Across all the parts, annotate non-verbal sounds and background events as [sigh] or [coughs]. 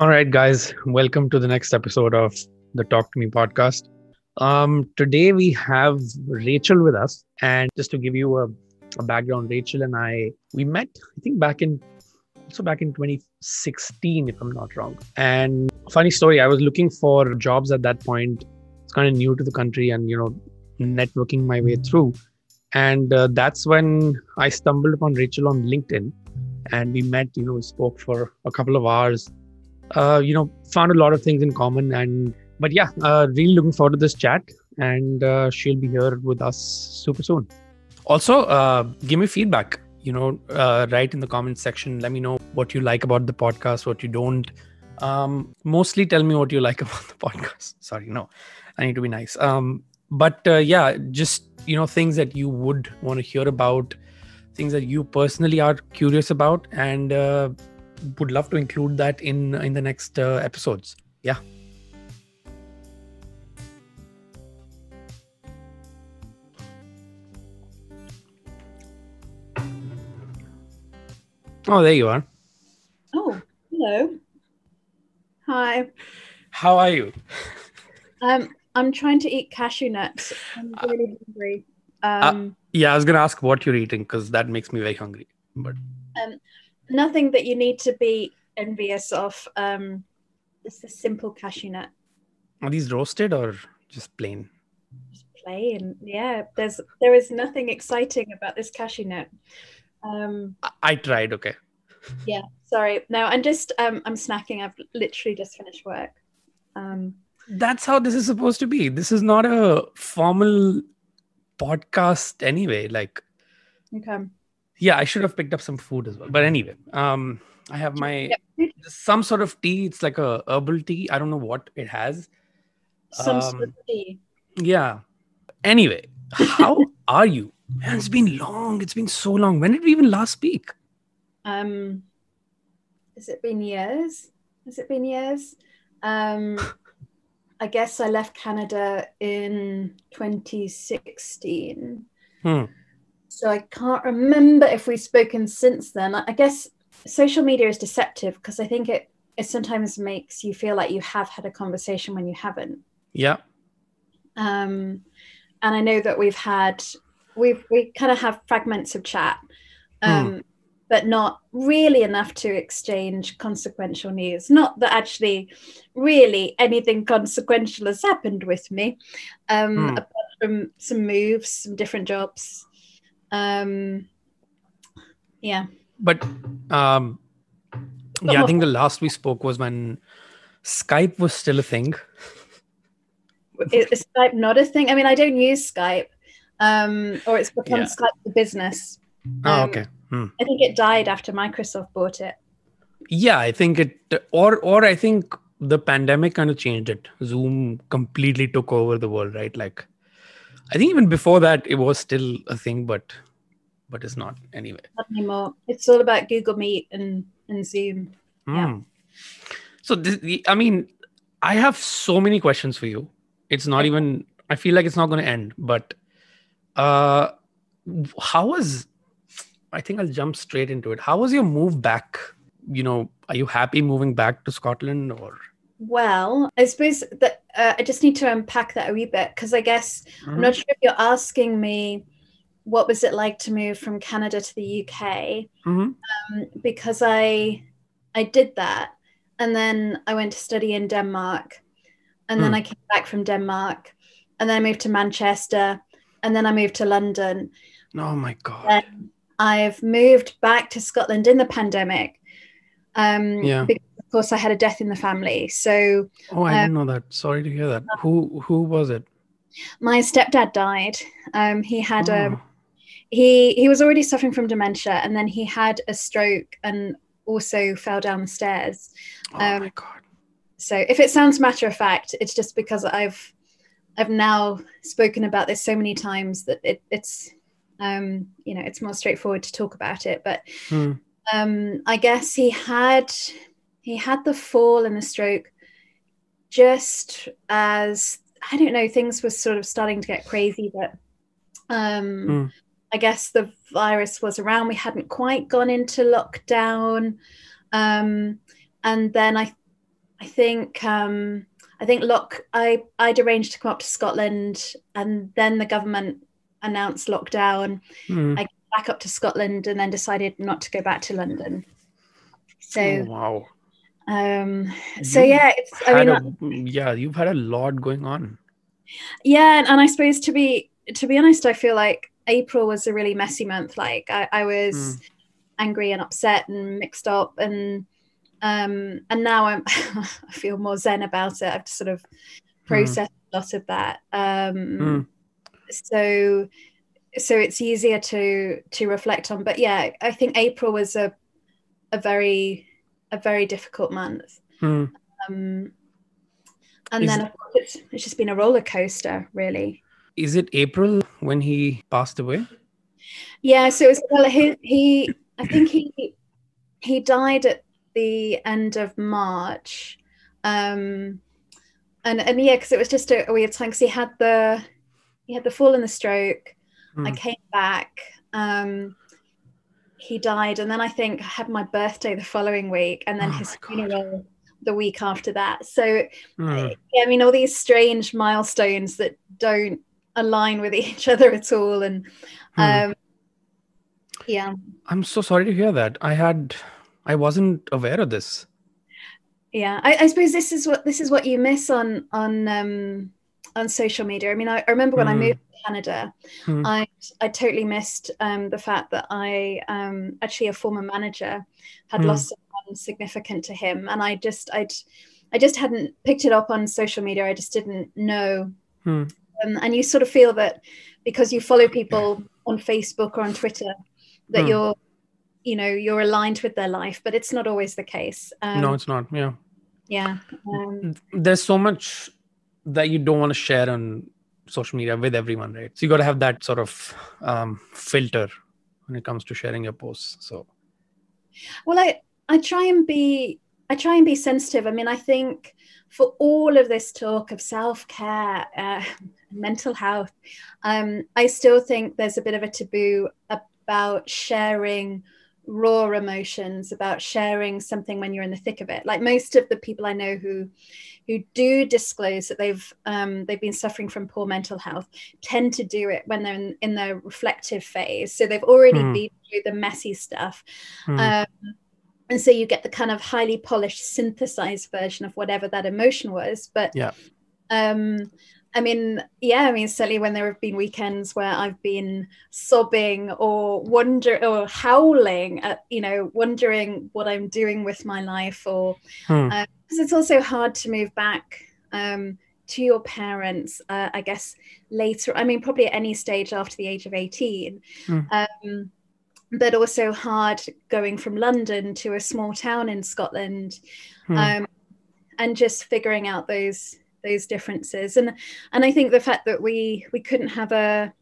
All right, guys, welcome to the next episode of the Talk to Me podcast. Um, today we have Rachel with us, and just to give you a, a background, Rachel and I we met, I think, back in also back in 2016, if I'm not wrong. And funny story, I was looking for jobs at that point. It's kind of new to the country, and you know, networking my way through. And uh, that's when I stumbled upon Rachel on LinkedIn, and we met. You know, we spoke for a couple of hours uh, you know, found a lot of things in common. And but yeah, uh, really looking forward to this chat, and uh, she'll be here with us super soon. Also, uh, give me feedback. You know, uh, write in the comments section. Let me know what you like about the podcast, what you don't. Um, mostly tell me what you like [laughs] about the podcast. Sorry, no, I need to be nice. Um, but uh, yeah, just you know, things that you would want to hear about, things that you personally are curious about, and uh, would love to include that in in the next uh, episodes. Yeah. Oh, there you are. Oh, hello. Hi. How are you? Um, I'm trying to eat cashew nuts. I'm really hungry. Um, Yeah, I was gonna ask what you're eating because that makes me very hungry. But um, nothing that you need to be envious of. Um, it's a simple cashew nut. are these roasted or just plain? Just plain. Yeah, there's there is nothing exciting about this cashew nut. Um, I, I tried. Okay. yeah, sorry. No, I'm just um, I'm snacking. I've literally just finished work. Um, That's how this is supposed to be. This is not a formal podcast anyway. Like okay. Yeah i should have picked up some food as well but anyway um i have my Yep. some sort of tea it's like a herbal tea i don't know what it has Some Um, sort of tea. yeah anyway how [laughs] are you man it's been long it's been so long when did we even last speak Um, has it been years? Has it been years? Um, [laughs] I guess I left Canada in 2016. Hmm. So I can't remember if we've spoken since then. I guess social media is deceptive because I think it, it sometimes makes you feel like you have had a conversation when you haven't. yeah Um, and I know that we've had we've we kind of have fragments of chat, um, but not really enough to exchange consequential news. Not that actually, really anything consequential has happened with me, um, Hmm. apart from some moves, some different jobs. Um, yeah, but um yeah i think the last we spoke was when skype was still a thing Is- Skype not a thing? I mean, I don't use Skype, um, or it's become Yeah. Skype for business. oh Um, okay Hmm. I think it died after Microsoft bought it. yeah i think it or or i think the pandemic kind of changed it zoom completely took over the world right like i think even before that it was still a thing but but it's not anyway Not anymore. It's all about Google Meet and, and Zoom. Yeah. Hmm. so this, the- i mean i have so many questions for you it's not even i feel like it's not going to end but uh how was i think i'll jump straight into it how was your move back you know are you happy moving back to scotland or Well, I suppose that uh, I just need to unpack that a wee bit because I guess I'm not sure if you're asking me what was it like to move from Canada to the UK Mhm. um, because I I did that and then I went to study in Denmark and then Hmm. I came back from Denmark and then I moved to Manchester and then I moved to London oh my god Then I've moved back to Scotland in the pandemic. Um, Yeah. Because course, I had a death in the family. So Oh, I Um, didn't know that. Sorry to hear that. Who who was it? my stepdad died. Um, he had a Oh, he he was already suffering from dementia, and then he had a stroke and also fell down the stairs. oh um, my god. So if it sounds matter of fact, it's just because I've I've now spoken about this so many times that it, it's um, you know it's more straightforward to talk about it. But Hmm. um, I guess he had he had the fall and the stroke just as I don't know things were sort of starting to get crazy, but um, Hmm. I guess the virus was around. We hadn't quite gone into lockdown, um, and then I I think um, I think look, I I'd arranged to come up to Scotland, and then the government announced lockdown. Mm. I came back up to Scotland, and then decided not to go back to London. So Oh, wow. Um, so You yeah, it's I mean a, yeah, you've had a lot going on. yeah, and, and I suppose to be to be honest, I feel like April was a really messy month. Like I, I was Mm. angry and upset and mixed up and um and now I'm [laughs] I feel more zen about it. I've sort of processed a lot of that. Um Mm. so so it's easier to to reflect on. But yeah, I think April was a a very a very difficult month. Mm. Um and Is then it- of course it's, it's just been a roller coaster really. Is it April when he passed away? Yeah, so it's, well, he, he, I think he, he died at the end of March, um, and and yeah, because it was just a, a weird time because he had the, he had the fall and the stroke. I Mm. came back. Um, he died, and then I think I had my birthday the following week, and then Oh his funeral the week after that. So Mm. yeah, I mean, all these strange milestones that don't align with [laughs] each other at all, and Hmm. um, yeah. I'm so sorry to hear that. I had, I wasn't aware of this. yeah I, I suppose this is what this is what you miss on on um on social media i mean i, I remember when i Mm. moved to canada Mm. i i totally missed um the fact that i um actually a former manager had Mm. lost someone significant to him and i just i'd i just hadn't picked it up on social media i just didn't know Mm. um, and you sort of feel that because you follow people on facebook or on twitter that Mm. you're you know you're aligned with their life but it's not always the case um, no, it's not. Yeah. yeah um, There's so much that you don't want to share on social media with everyone, right? So you got to have that sort of um, filter when it comes to sharing your posts. So, Well, I I try and be I try and be sensitive. I mean, I think for all of this talk of self care, uh, mental health, um, I still think there's a bit of a taboo about sharing raw emotions, about sharing something when you're in the thick of it. Like most of the people I know who who do disclose that they've um, they've been suffering from poor mental health tend to do it when they're in, in their reflective phase. So they've already Hmm. been through the messy stuff. hmm, Um, and so you get the kind of highly polished, synthesized version of whatever that emotion was. But Yeah. um, I mean, yeah, I mean, certainly when there have been weekends where I've been sobbing or wonder or howling at, you know, wondering what I'm doing with my life, or hmm, because it's also hard to move back um, to your parents, uh, I guess later. I mean, probably at any stage after the age of 18. Mm. Um, but also hard going from London to a small town in Scotland hmm, um, and just figuring out those those differences and and I think the fact that we we couldn't have a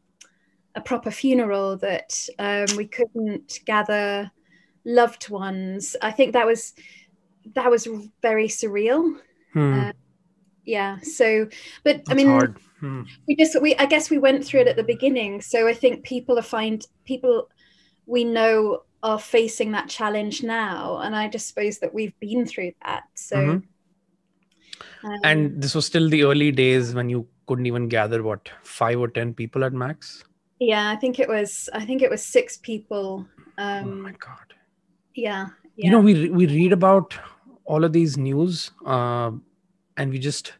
a proper funeral that um, we couldn't gather loved ones I think that was that was very surreal hmm. uh, yeah so but I mean. Hmm. we just we I guess we went through it at the beginning so I think people are find people we know are facing that challenge now and I just suppose that we've been through that so Mhm. Um, And this was still the early days when you couldn't even gather what five or ten people at max. yeah I think it was I think it was six people oh my um god! yeah yeah You know, we we read about all of these news, uh, and we just,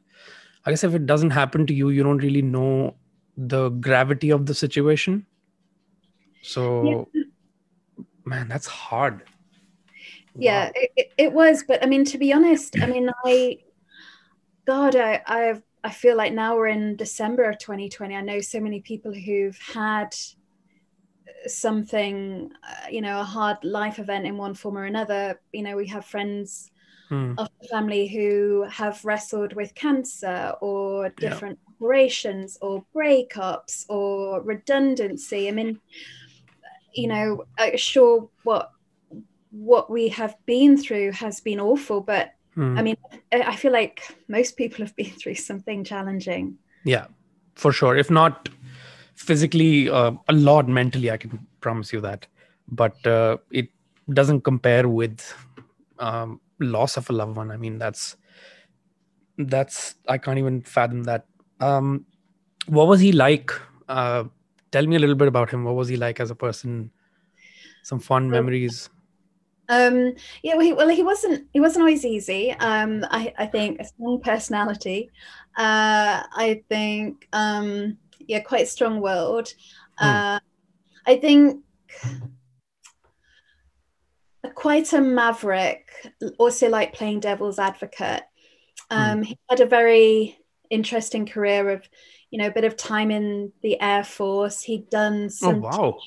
I guess, if it doesn't happen to you, you don't really know the gravity of the situation. So, man, that's hard. yeah Wow. it, it, it was but i mean to be honest i mean i god i i i feel like now we're in december of 2020 i know so many people who've had something uh, you know a hard life event in one form or another you know we have friends Hmm. of the family who have wrestled with cancer or Yeah. different operations or breakups or redundancy. I mean, you know, uh, sure, what what we have been through has been awful, but Hmm. I mean, I feel like most people have been through something challenging. Yeah, for sure. If not physically, uh, a lot mentally, I can promise you that. But uh, it doesn't compare with um, loss of a loved one. I mean, that's that's I can't even fathom that. Um, what was he like? Uh, tell me a little bit about him. What was he like as a person? Some fun memories. Um, yeah, well he, well, he wasn't he wasn't always easy. Um, I, I think a strong personality. Uh, I think um, yeah, quite strong-willed. Hmm. Uh, I think quite a maverick. Also, like playing devil's advocate. Um, He had a very interesting career of, you know, a bit of time in the Air Force. He'd done Oh some wow!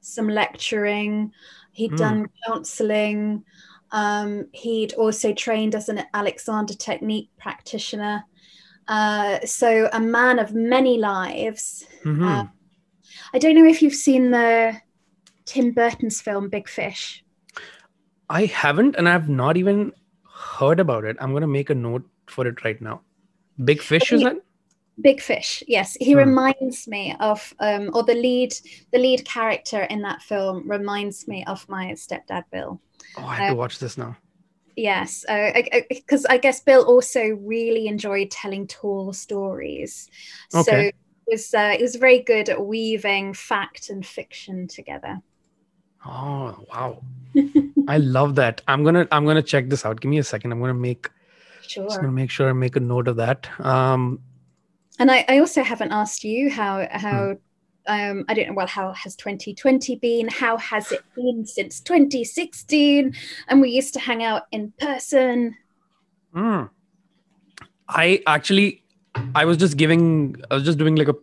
some lecturing. He'd Mm. done counselling. Um, he'd also trained as an Alexander Technique practitioner. Uh, so a man of many lives. Mhm. Uh, I don't know if you've seen the Tim Burton's film Big Fish. I haven't, and I've not even heard about it. I'm gonna make a note for it right now. Big fish, is Okay. Big Fish, yes. He Hmm. reminds me of, um, or the lead, the lead character in that film reminds me of my stepdad Bill. Oh, I have to Uh, watch this now. Yes, because I, guess Bill also really enjoyed telling tall stories. So Okay. it was uh, it was very good at weaving fact and fiction together. Oh wow! I love that. I'm gonna I'm gonna check this out. Give me a second. I'm gonna make sure. just gonna make sure I make a note of that. Um, And I, I also haven't asked you how Hmm. how um I don't know well how has 2020 been? How has it been since 2016? And we used to hang out in person. mm. I actually I was just giving I was just doing like a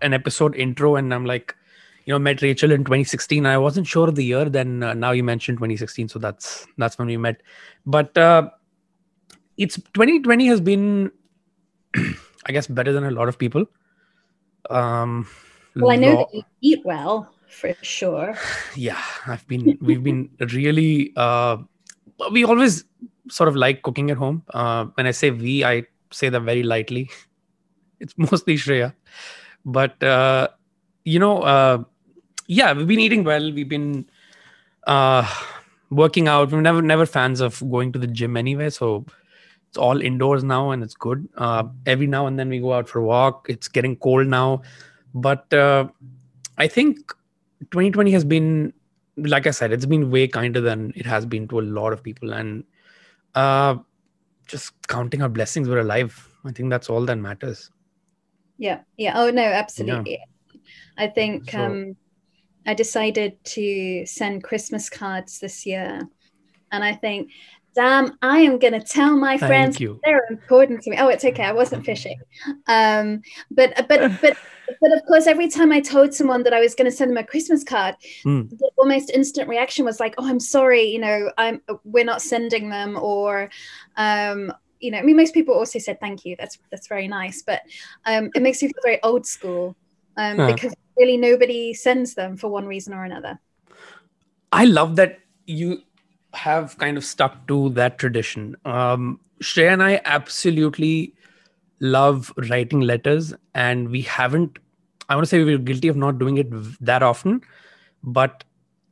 an episode intro, and I'm like, you know, met Rachel in 2016. I wasn't sure of the year. Then uh, now you mentioned 2016, so that's that's when we met. But uh, it's 2020 has been, [clears throat] I guess, better than a lot of people. Um, Well, I know that you eat well for sure. [sighs] yeah i've been we've been really uh we always sort of like cooking at home. Uh when i say we i say that very lightly. [laughs] It's mostly shreya. But uh you know uh yeah we've been eating well. We've been uh working out. We're never never fans of going to the gym anyway so it's all indoors now and it's good. Uh every now and then we go out for a walk. It's getting cold now. But uh i think 2020 has been like i said it's been way kinder than it has been to a lot of people. And uh just counting our blessings we're alive. I think that's all that matters. Yeah, yeah. Oh no, absolutely. I think So- um, I decided to send Christmas cards this year, and I think, damn, I am going to tell my friends you they're important to me. Oh, it's okay. I wasn't fishing. Um, but but but but of course, every time I told someone that I was going to send them a Christmas card, Hmm. the almost instant reaction was like, "Oh, I'm sorry. You know, I'm we're not sending them," or um, you know, I mean, most people also said thank you. That's that's very nice, but um, it makes me feel very old school um, Huh. because really nobody sends them for one reason or another. i love that you have kind of stuck to that tradition. Um shreya and i absolutely love writing letters and we haven't i want to say we were guilty of not doing it that often but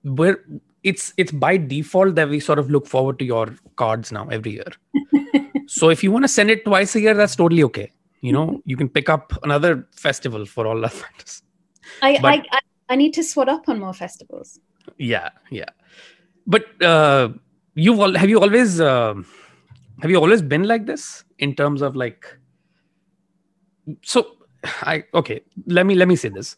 we're it's it's by default that we sort of look forward to your cards now every year. [laughs] So if you want to send it twice a year that's totally okay. You know you can pick up another festival for all that matters. I, But- I, I I need to swat up on more festivals. yeah yeah but uh you've al- have you always um have you always been like this in terms of like so i okay let me let me say this.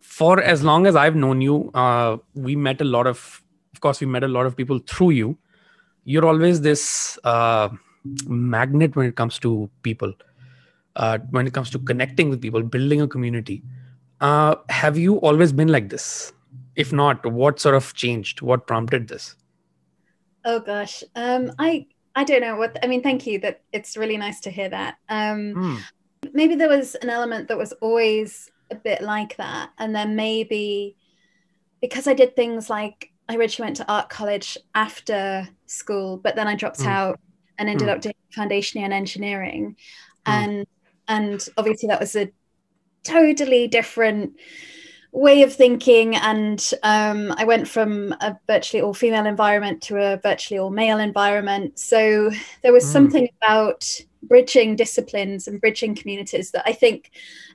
For as long as i've known you uh we met a lot of of course we met a lot of people through you. You're always this uh magnet when it comes to people uh when it comes to connecting with people building a community. Uh have you always been like this if not what sort of changed what prompted this Oh gosh, um, I I don't know what I mean. Thank you. That it's really nice to hear that. Um, Hmm. maybe there was an element that was always a bit like that, and then maybe because I did things like I originally went to art college after school, but then I dropped Mm. out and ended Mm. up doing foundation year in engineering, Mm. and and obviously that was a totally different way of thinking and um, i went from a virtually all female environment to a virtually all male environment so there was Mm. something about bridging disciplines and bridging communities that I think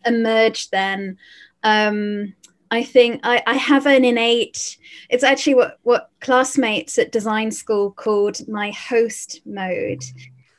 emerged then. Um, I think I, I have an innate, it's actually what, what classmates at design school called my host mode.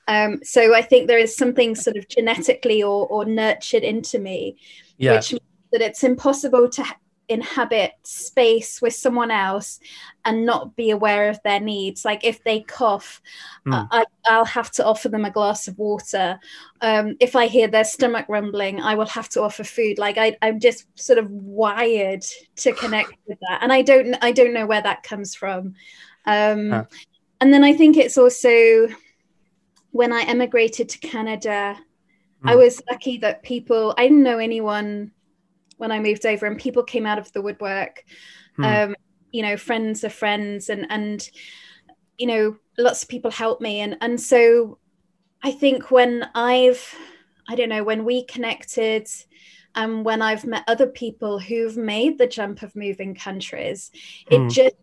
Um, so I think there is something sort of genetically or, or nurtured into me, yeah. which that it's impossible to inhabit space with someone else and not be aware of their needs like if they cough mm. I, will have to offer them a glass of water um, if i hear their stomach rumbling i will have to offer food like I, i'm just sort of wired to [sighs] connect with that and i don't i don't know where that comes from um, huh. and then i think it's also when i emigrated to canada mm. i hmm. was lucky that people i didn't know anyone when I moved over, and people came out of the woodwork. Hmm. Um, you know, friends of friends, and and you know, lots of people helped me, and and so I think when I've, I don't know, when we connected, and when I've met other people who've made the jump of moving countries, it hmm. just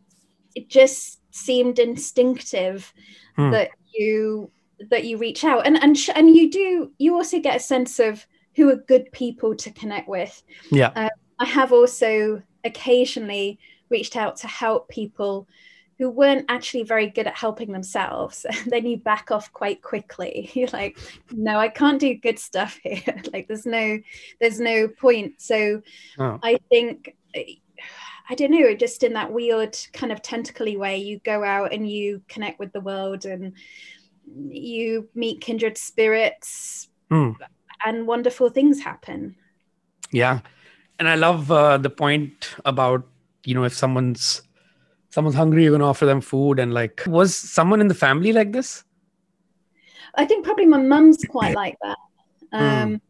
it just seemed instinctive hmm. that you that you reach out and and sh- and you do you also get a sense of who are good people to connect with. Yeah. Uh, I have also occasionally reached out to help people who weren't actually very good at helping themselves. [laughs] And then you back off quite quickly. [laughs] You're like, no, I can't do good stuff here. [laughs] like there's no there's no point. So oh. I think I don't know, just in that weird kind of tentacly way, you go out and you connect with the world and you meet kindred spirits. Mm and wonderful things happen. Yeah. And I love uh, the point about, you know, if someone's someone's hungry, you're going to offer them food. And like, was someone in the family like this? I think probably my mum's quite like that. Hmm. Um,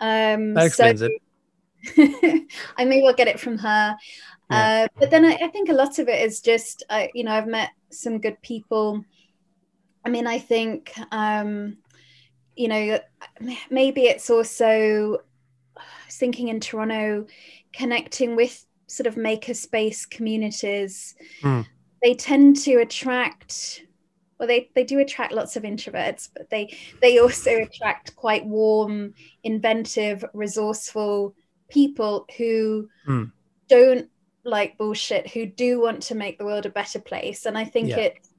mm. um, that explains so, it. [laughs] I may well get it from her. Yeah. Uh, but then I, I, think a lot of it is just, uh, you know, I've met some good people. I mean, I think um, you know, maybe it's also thinking in Toronto, connecting with sort of makerspace communities. Mm. They tend to attract well they, they do attract lots of introverts but they they also attract quite warm inventive resourceful people who mm. don't like bullshit who do want to make the world a better place and i think yeah. it I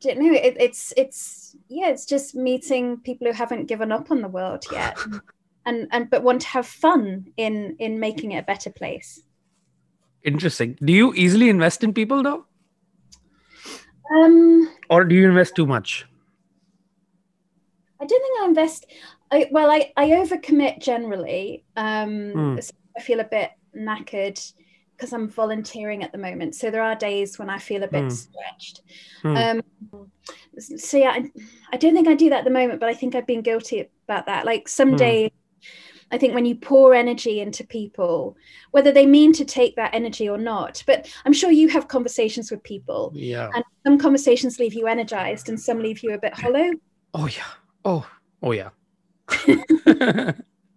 don't know. It, it's it's yeah, it's just meeting people who haven't given up on the world yet, [sighs] and and but want to have fun in in making it a better place. Interesting. Do you easily invest in people though? Um. Or do you invest too much? I don't think I invest. I, well, I I overcommit generally. Um, mm. so I feel a bit knackered because I'm volunteering at the moment. So there are days when I feel a bit mm. stretched. Mm. Um, so yeah, I, I, don't think I do that at the moment, but I think I've been guilty about that. Like some mm. days, I think when you pour energy into people, whether they mean to take that energy or not, but I'm sure you have conversations with people. Yeah. And some conversations leave you energized and some leave you a bit hollow. Oh yeah. Oh, oh yeah. [laughs]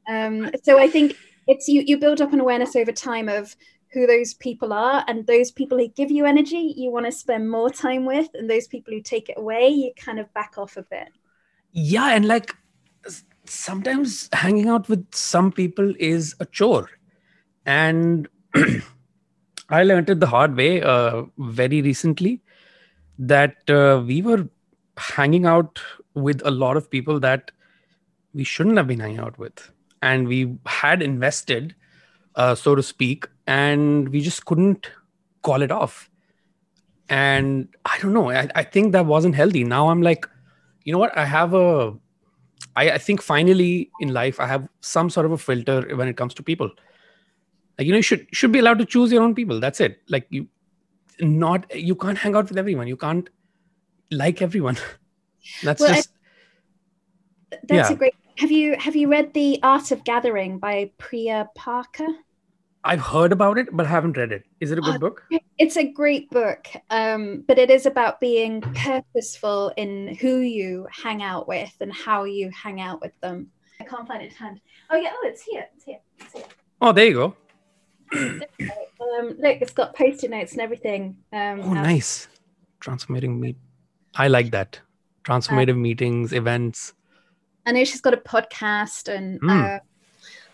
um, so I think it's you you build up an awareness over time of who those people are and those people who give you energy you want to spend more time with and those people who take it away you kind of back off a bit yeah and like sometimes hanging out with some people is a chore. And [clears throat] i learned it the hard way uh, very recently that uh, we were hanging out with a lot of people that we shouldn't have been hanging out with. And we had invested uh, so to speak, and we just couldn't call it off. And I don't know. I, I think that wasn't healthy. Now I'm like, you know what? I have a. I, I think finally in life I have some sort of a filter when it comes to people. Like you know, you should should be allowed to choose your own people. That's it. Like you, not you can't hang out with everyone. You can't like everyone. [laughs] That's well, just. I, that's yeah. a great have you have you read The Art of Gathering by Priya Parker? I've heard about it, but haven't read it. Is it a good oh, book? It's a great book, um, but it is about being purposeful in who you hang out with and how you hang out with them. I can't find it hand. Oh yeah, oh it's here. It's here. It's here. Oh, there you go. [coughs] um, look, it's got post-it notes and everything. Um, oh, nice. Transforming meet. I like that. transformative meetings, events. I know she's got a podcast and Mm. uh,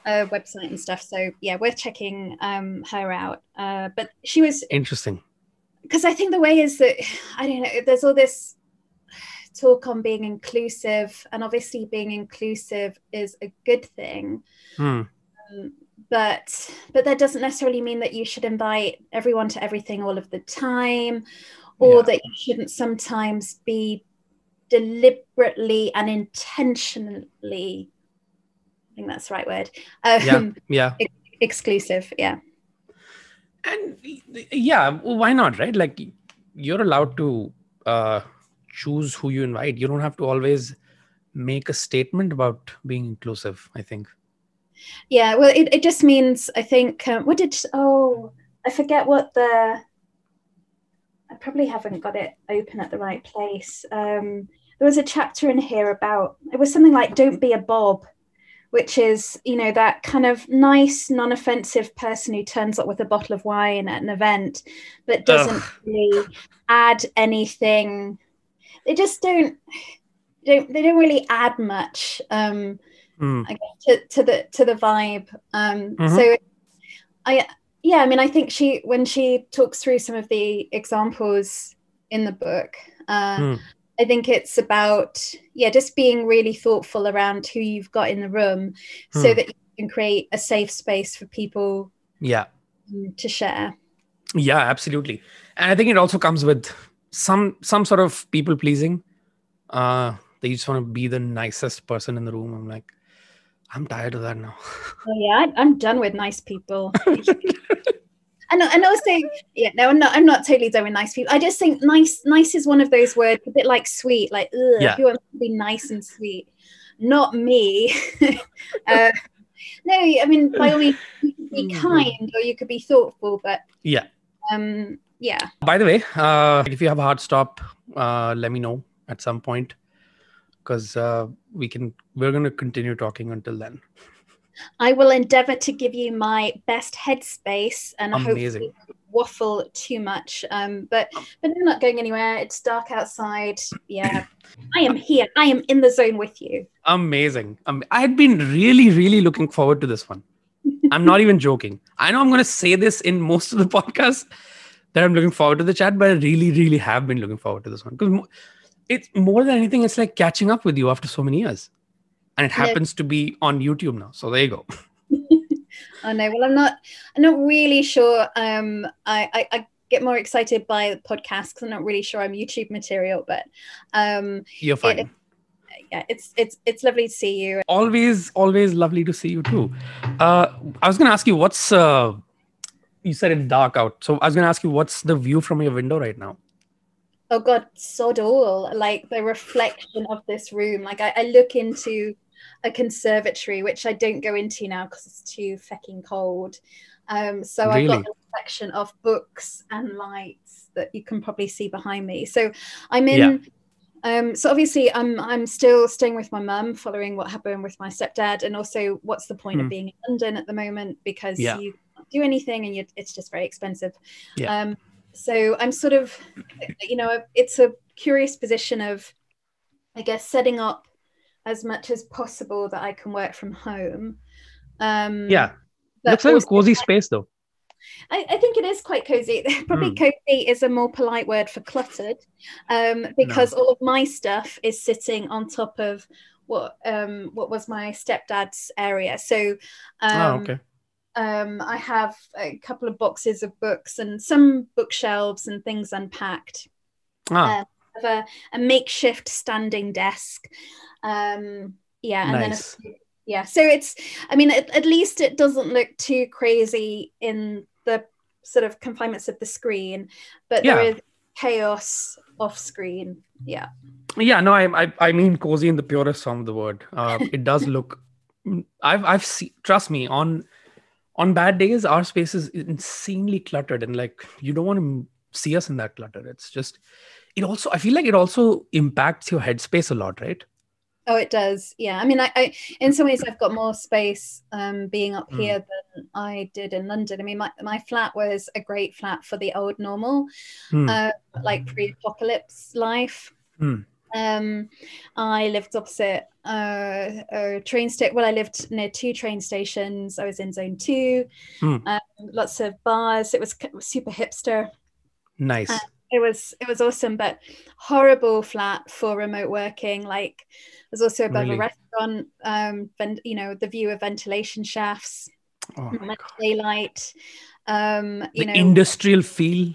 a website and stuff. So yeah, worth checking um, her out. Uh, but she was Interesting. because I think the way is that [sighs] I don't know. There's all this talk on being inclusive, and obviously being inclusive is a good thing. Hmm. Um, but but that doesn't necessarily mean that you should invite everyone to everything all of the time, or Yeah. that you shouldn't sometimes be deliberately and intentionally. I think that's the right word. Um, Yeah. Yeah. Exclusive, yeah. and yeah why not right like you're allowed to uh choose who you invite you don't have to always make a statement about being inclusive i think Yeah, well, it, it just means I think um, what did oh I forget what the I probably haven't got it open at the right place. Um, there was a chapter in here about it was something like "Don't be a Bob," which is you know that kind of nice, non-offensive person who turns up with a bottle of wine at an event, but doesn't really add anything. They just don't don't they don't really add much. Um. I guess, to, to the to the vibe. Um, Mhm. So, I yeah, I mean, I think she when she talks through some of the examples in the book, uh, Hmm. I think it's about yeah, just being really thoughtful around who you've got in the room, so Hmm. that you can create a safe space for people yeah to share. yeah absolutely and i think it also comes with some some sort of people pleasing uh they just want to be the nicest person in the room i'm like i'm tired of that now Oh yeah, I'm done with nice people. [laughs] [laughs] and, and also, yeah, no, I'm not. I'm not totally done with nice people. I just think nice, nice is one of those words, a bit like sweet. Like, ugh, Yeah. who wants to be nice and sweet? Not me. [laughs] uh, no, I mean, by all means, you could be [laughs] Mhm. kind or you could be thoughtful, but yeah um, yeah, by the way uh if you have a hard stop uh let me know at some point because uh we can we're going to continue talking until then I will endeavour to give you my best headspace and Amazing. hopefully waffle too much. Um, but but I'm not going anywhere. It's dark outside. Yeah, [clears throat] I am here. I am in the zone with you. Amazing. Um, I had been really, really looking forward to this one. I'm not even joking. I know I'm going to say this in most of the podcasts that I'm looking forward to the chat, but I really, really have been looking forward to this one because it's more than anything, it's like catching up with you after so many years. And it Yeah. happens to be on YouTube now. So there you go. [laughs] Oh no, well I'm not. I'm not really sure. Um, I I, I get more excited by the podcast because I'm not really sure I'm YouTube material. But um, You're fine. yeah, it's it's it's lovely to see you. always, always lovely to see you too. Uh, I was going to ask you, what's, uh, you said it's dark out. So I was going to ask you, what's the view from your window right now? oh god sod all like the reflection of this room like I, I look into a conservatory which i don't go into now because it's too fecking cold um so i've got a reflection of books and lights that you can probably see behind me so i'm in um so obviously i'm i'm still staying with my mum following what happened with my stepdad and also what's the point Hmm. of being in london at the moment because Yeah. you can't do anything and you, it's just very expensive Yeah. um so i'm sort of you know it's a curious position of i guess setting up as much as possible that i can work from home um Yeah. Looks like a cozy space though. I, I think it is quite cozy. [laughs] Probably Hmm. cozy is a more polite word for cluttered, um, because all of my stuff is sitting on top of what um, what was my stepdad's area. So um, oh, okay. um, I have a couple of boxes of books and some bookshelves and things unpacked. Ah, have a, a makeshift standing desk. Um, yeah, and then a yeah so it's i mean at, at least it doesn't look too crazy in the sort of confinements of the screen but there Yeah. is chaos off screen yeah yeah no I, I i mean cozy in the purest form of the word uh it does [laughs] look i've i've seen trust me on on bad days our space is insanely cluttered and like you don't want to see us in that clutter it's just it also i feel like it also impacts your headspace a lot right oh it does yeah i mean i, I in some ways [coughs] i've got more space um being up Mm. here than i did in london i mean my, my flat was a great flat for the old normal Hmm. uh, like pre-apocalypse life Hmm. Um, I lived opposite uh, a train station. Well, I lived near two train stations. I was in zone two. Hmm. Um, lots of bars. It was super hipster. Nice. Uh, it was it was awesome, but horrible flat for remote working. Like there's also above Really? a restaurant. Um, and you know the view of ventilation shafts, oh not my God. daylight. Um, you The know, industrial feel.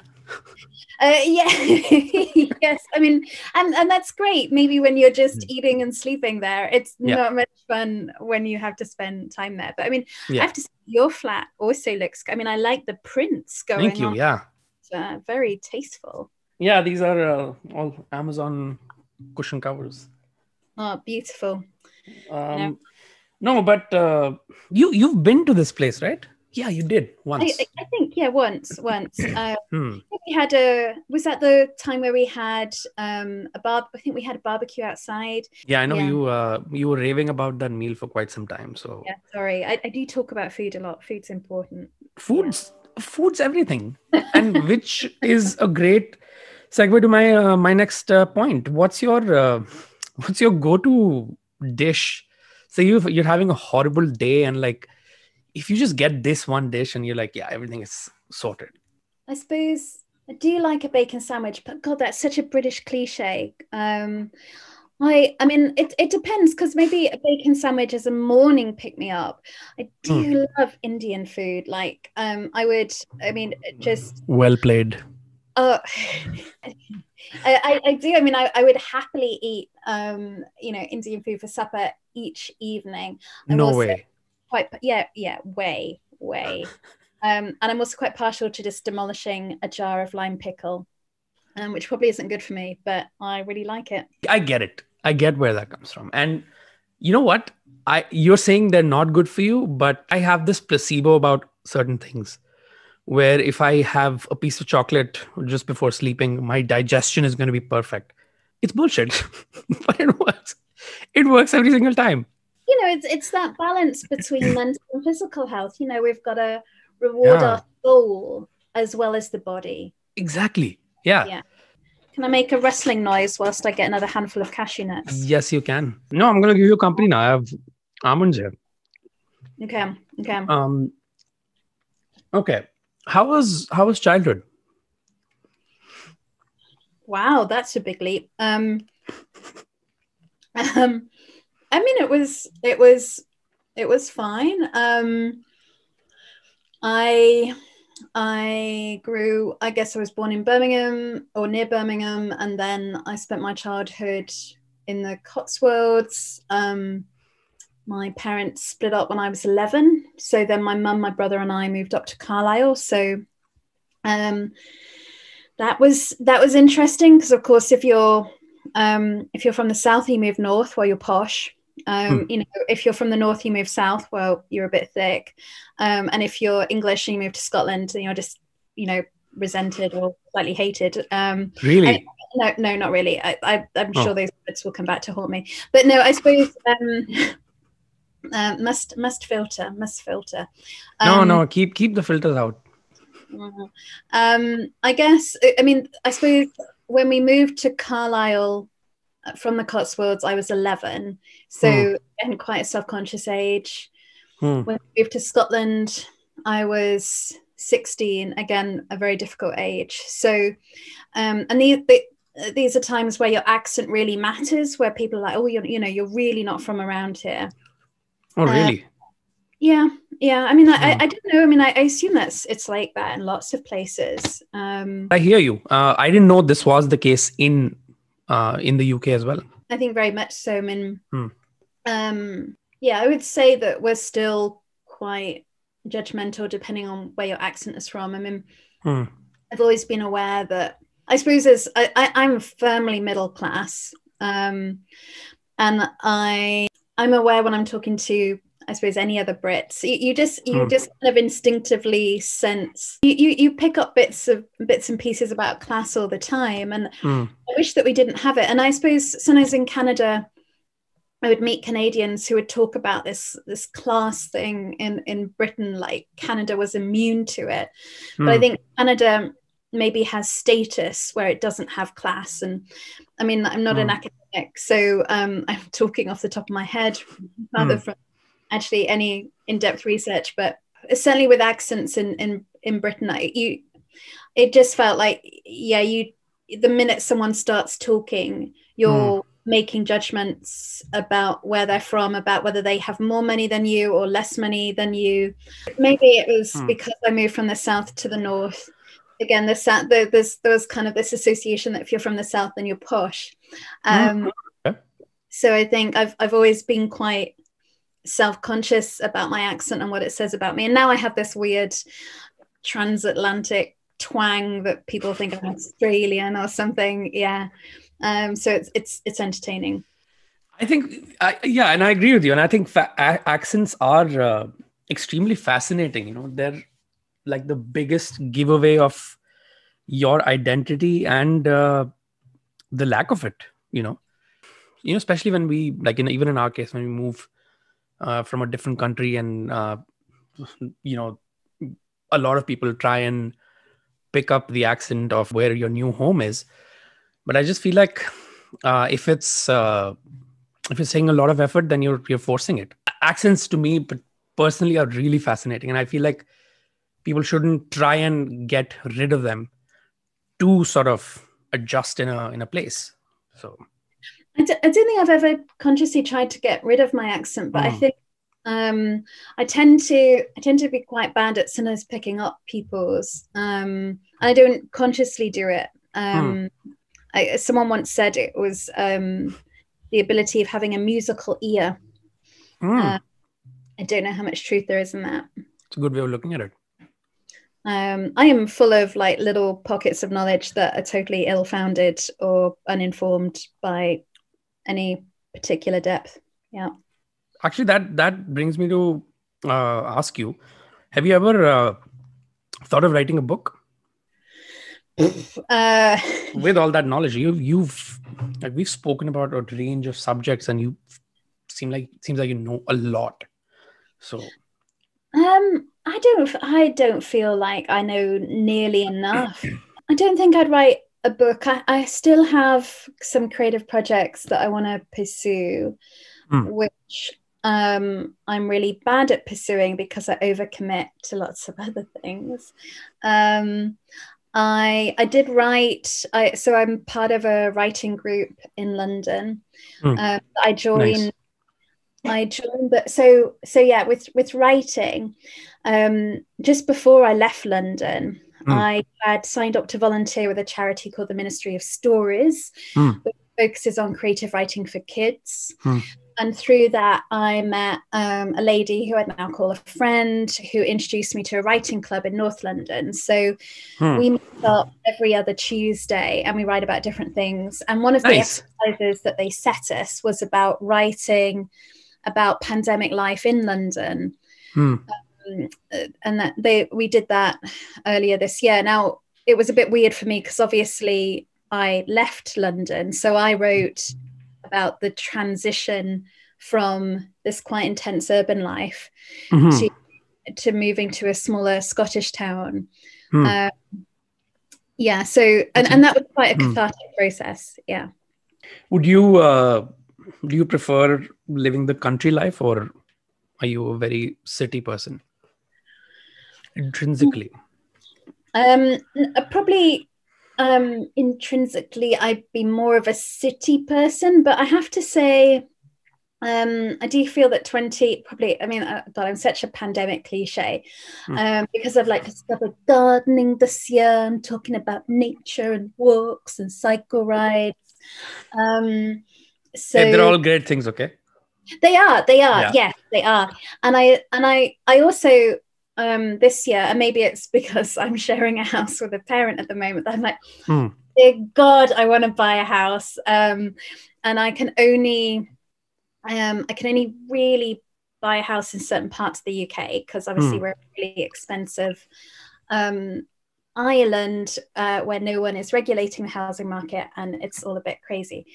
uh, yeah, [laughs] yes. I mean, and and that's great. Maybe when you're just Mm. eating and sleeping there, it's Yeah. not much fun when you have to spend time there. But I mean, I have to say, your flat also looks. I mean, I like the prints going Thank you. on. Yeah. Uh, very tasteful. Yeah. These are uh, all Amazon cushion covers. Oh, beautiful. Um, No, but uh, you you've been to this place, right? Yeah, you did once. I- I think yeah, once, once. [coughs] Uh, Hmm. we had a. Was that the time where we had um a bar? I think we had a barbecue outside. Yeah, I know Yeah. you uh, you were raving about that meal for quite some time. So Yeah, sorry, I, I do talk about food a lot. Food's important. food's food's everything, and [laughs] which is a great segue to my uh, my next uh, point. What's your uh, what's your go to dish? So you you're having a horrible day, and like if you just get this one dish, and you're like, yeah, everything is sorted. I suppose I do like a bacon sandwich, but God, that's such a British cliche. Um, I, I mean, it, it depends because maybe a bacon sandwich is a morning pick me up. I do love Indian food. Like, um, I would, I mean, just Well played. uh, [laughs] I, I, I do. I mean, I, I would happily eat, um, you know, Indian food for supper each evening. I'm No way. Quite, yeah, yeah, way, way. [laughs] Um, and I'm also quite partial to just demolishing a jar of lime pickle, um, which probably isn't good for me, but I really like it. I get it. I get where that comes from. And you know what? I you're saying they're not good for you, but I have this placebo about certain things where if I have a piece of chocolate just before sleeping, my digestion is going to be perfect. It's bullshit, [laughs] but it works. It works every single time. You know, it's it's that balance between [laughs] mental and physical health. You know, we've got to reward Yeah. our soul as well as the body. Exactly. Yeah. Yeah. Can I make a rustling noise whilst I get another handful of cashew nuts? Yes, you can. No, I'm going to give you company now. I have almonds here. Okay, okay. Um. Okay. How was how was childhood? Wow, that's a big leap. Um, um, I mean, it was it was it was fine. Um, I I grew. I guess I was born in Birmingham or near Birmingham, and then I spent my childhood in the Cotswolds. Um, my parents split up when I was eleven, so then my mum, my brother, and I moved up to Carlisle. So, um, that was that was interesting because, of course, if you're um, if you're from the south, you move north, well, you're posh. Um, Hmm. You know, if you're from the north, you move south, well, you're a bit thick. Um, and if you're English and you move to Scotland, you're just, you know, resented or slightly hated. Um, Really? no, no, not really. I, I, I'm Oh. sure those words will come back to haunt me. But no, I suppose um, [laughs] uh, must must filter, must filter. no, Um, no. Keep keep the filters out. Mhm. Um, I guess, I- I mean, I suppose when we moved to Carlisle from the Cotswolds, I was 11. So, and quite a self conscious age. Hmm. When we moved to Scotland, I was 16, again, a very difficult age. So, um, and these, the, these are times where your accent really matters, where people are like, oh, you're, you know, you're really not from around here. Oh, Uh, really? Yeah, yeah. I mean, I, I, Hmm. I don't know. I mean, I, I assume that's it's like that in lots of places. Um, I hear you. Uh, I didn't know this was the case in uh, in the UK as well. I think very much so. I mean, Hmm. um, yeah, I would say that we're still quite judgmental depending on where your accent is from. I mean, Hmm. I've always been aware that I suppose as I, I, I'm firmly middle class, um, and I I'm aware when I'm talking to I suppose any other Brits, you, you just you Hmm. just kind of instinctively sense you, you you pick up bits of bits and pieces about class all the time, and Hmm. I wish that we didn't have it. And I suppose sometimes in Canada, I would meet Canadians who would talk about this this class thing in in Britain, like Canada was immune to it. But I Hmm. think Canada maybe has status where it doesn't have class and i mean i'm not mm. an hmm. academic so um, i'm talking off the top of my head rather mm. from actually any in-depth research but certainly with accents in in, in britain I, you it just felt like yeah you the minute someone starts talking you're mm. making judgments about where they're from about whether they have more money than you or less money than you maybe it was mm. because i moved from the south to the north again this there's there's kind of this association that if you're from the south then you're posh um, okay. so i think i've i've always been quite self-conscious about my accent and what it says about me. And now i have this weird transatlantic twang that people think i'm australian or something. Yeah. Um, so it's it's it's entertaining. I think I, yeah and i agree with you. And i think fa- accents are uh, extremely fascinating you know. They're like the biggest giveaway of your identity and uh, the lack of it you know. You know especially when we like in even in our case when we move uh, from a different country and uh, you know a lot of people try and pick up the accent of where your new home is. But i just feel like uh, if it's uh, if you're saying a lot of effort then you're you're forcing it. Accents to me but personally are really fascinating and i feel like people shouldn't try and get rid of them to sort of adjust in a in a place. So I d- I don't think I've ever consciously tried to get rid of my accent, but mm. I think um, I tend to I tend to be quite bad at sometimes picking up people's. Um, I don't consciously do it. Um, mm. I, someone once said it was um, the ability of having a musical ear. Mm. Uh, I don't know how much truth there is in that. It's a good way of looking at it um, I am full of like little pockets of knowledge that are totally ill-founded or uninformed by any particular depth. Yeah. Actually, that that brings me to uh, ask you: Have you ever uh, thought of writing a book? uh, [laughs] With all that knowledge, you've you've like we've spoken about a range of subjects, and you seem like seems like you know a lot. So, um, I don't I don't feel like I know nearly enough. I don't think I'd write a book. I, I still have some creative projects that I want to pursue, mm. which um, I'm really bad at pursuing because I overcommit to lots of [laughs] other things. Um, I I did write. I so I'm part of a writing group in London. Mm. Um, I joined. Nice. I joined, but so so yeah, with with writing, um, just before I left London, mm. I had signed up to volunteer with a charity called the Ministry of Stories, mm. which focuses on creative writing for kids. Mm. And through that, I met um, a lady who I'd now call a friend who introduced me to a writing club in North London. So hmm. we meet up every other Tuesday and we write about different things. And one of nice. the exercises that they set us was about writing about pandemic life in London. Hmm. Um, and that they we did that earlier this year. Now it was a bit weird for me because obviously I left London, so I wrote about the transition from this quite intense urban life mm-hmm. to to moving to a smaller Scottish town. Hmm. Um, yeah, so and, and that was quite a hmm. cathartic process. Yeah. Would you uh, do you prefer living the country life or are you a very city person? Intrinsically? Um, uh, probably um, intrinsically, I'd be more of a city person, but I have to say, um, I do feel that 20 probably, I mean, uh, God, I'm such a pandemic cliche mm. um, because I've like discovered gardening this year and talking about nature and walks and cycle rides. Um, so yeah, they're all great things, okay? They are, they are, yeah. yes, they are. And I, and I, I also um, this year, and maybe it's because [laughs] I'm sharing a house with a parent at the moment. I'm like, hmm. dear God, I want to buy a house, um, and I can only, um, I can only really buy a house in certain parts of the UK because obviously hmm. we're really expensive. Um, Ireland, uh, where no one is regulating the housing market, and it's all a bit crazy.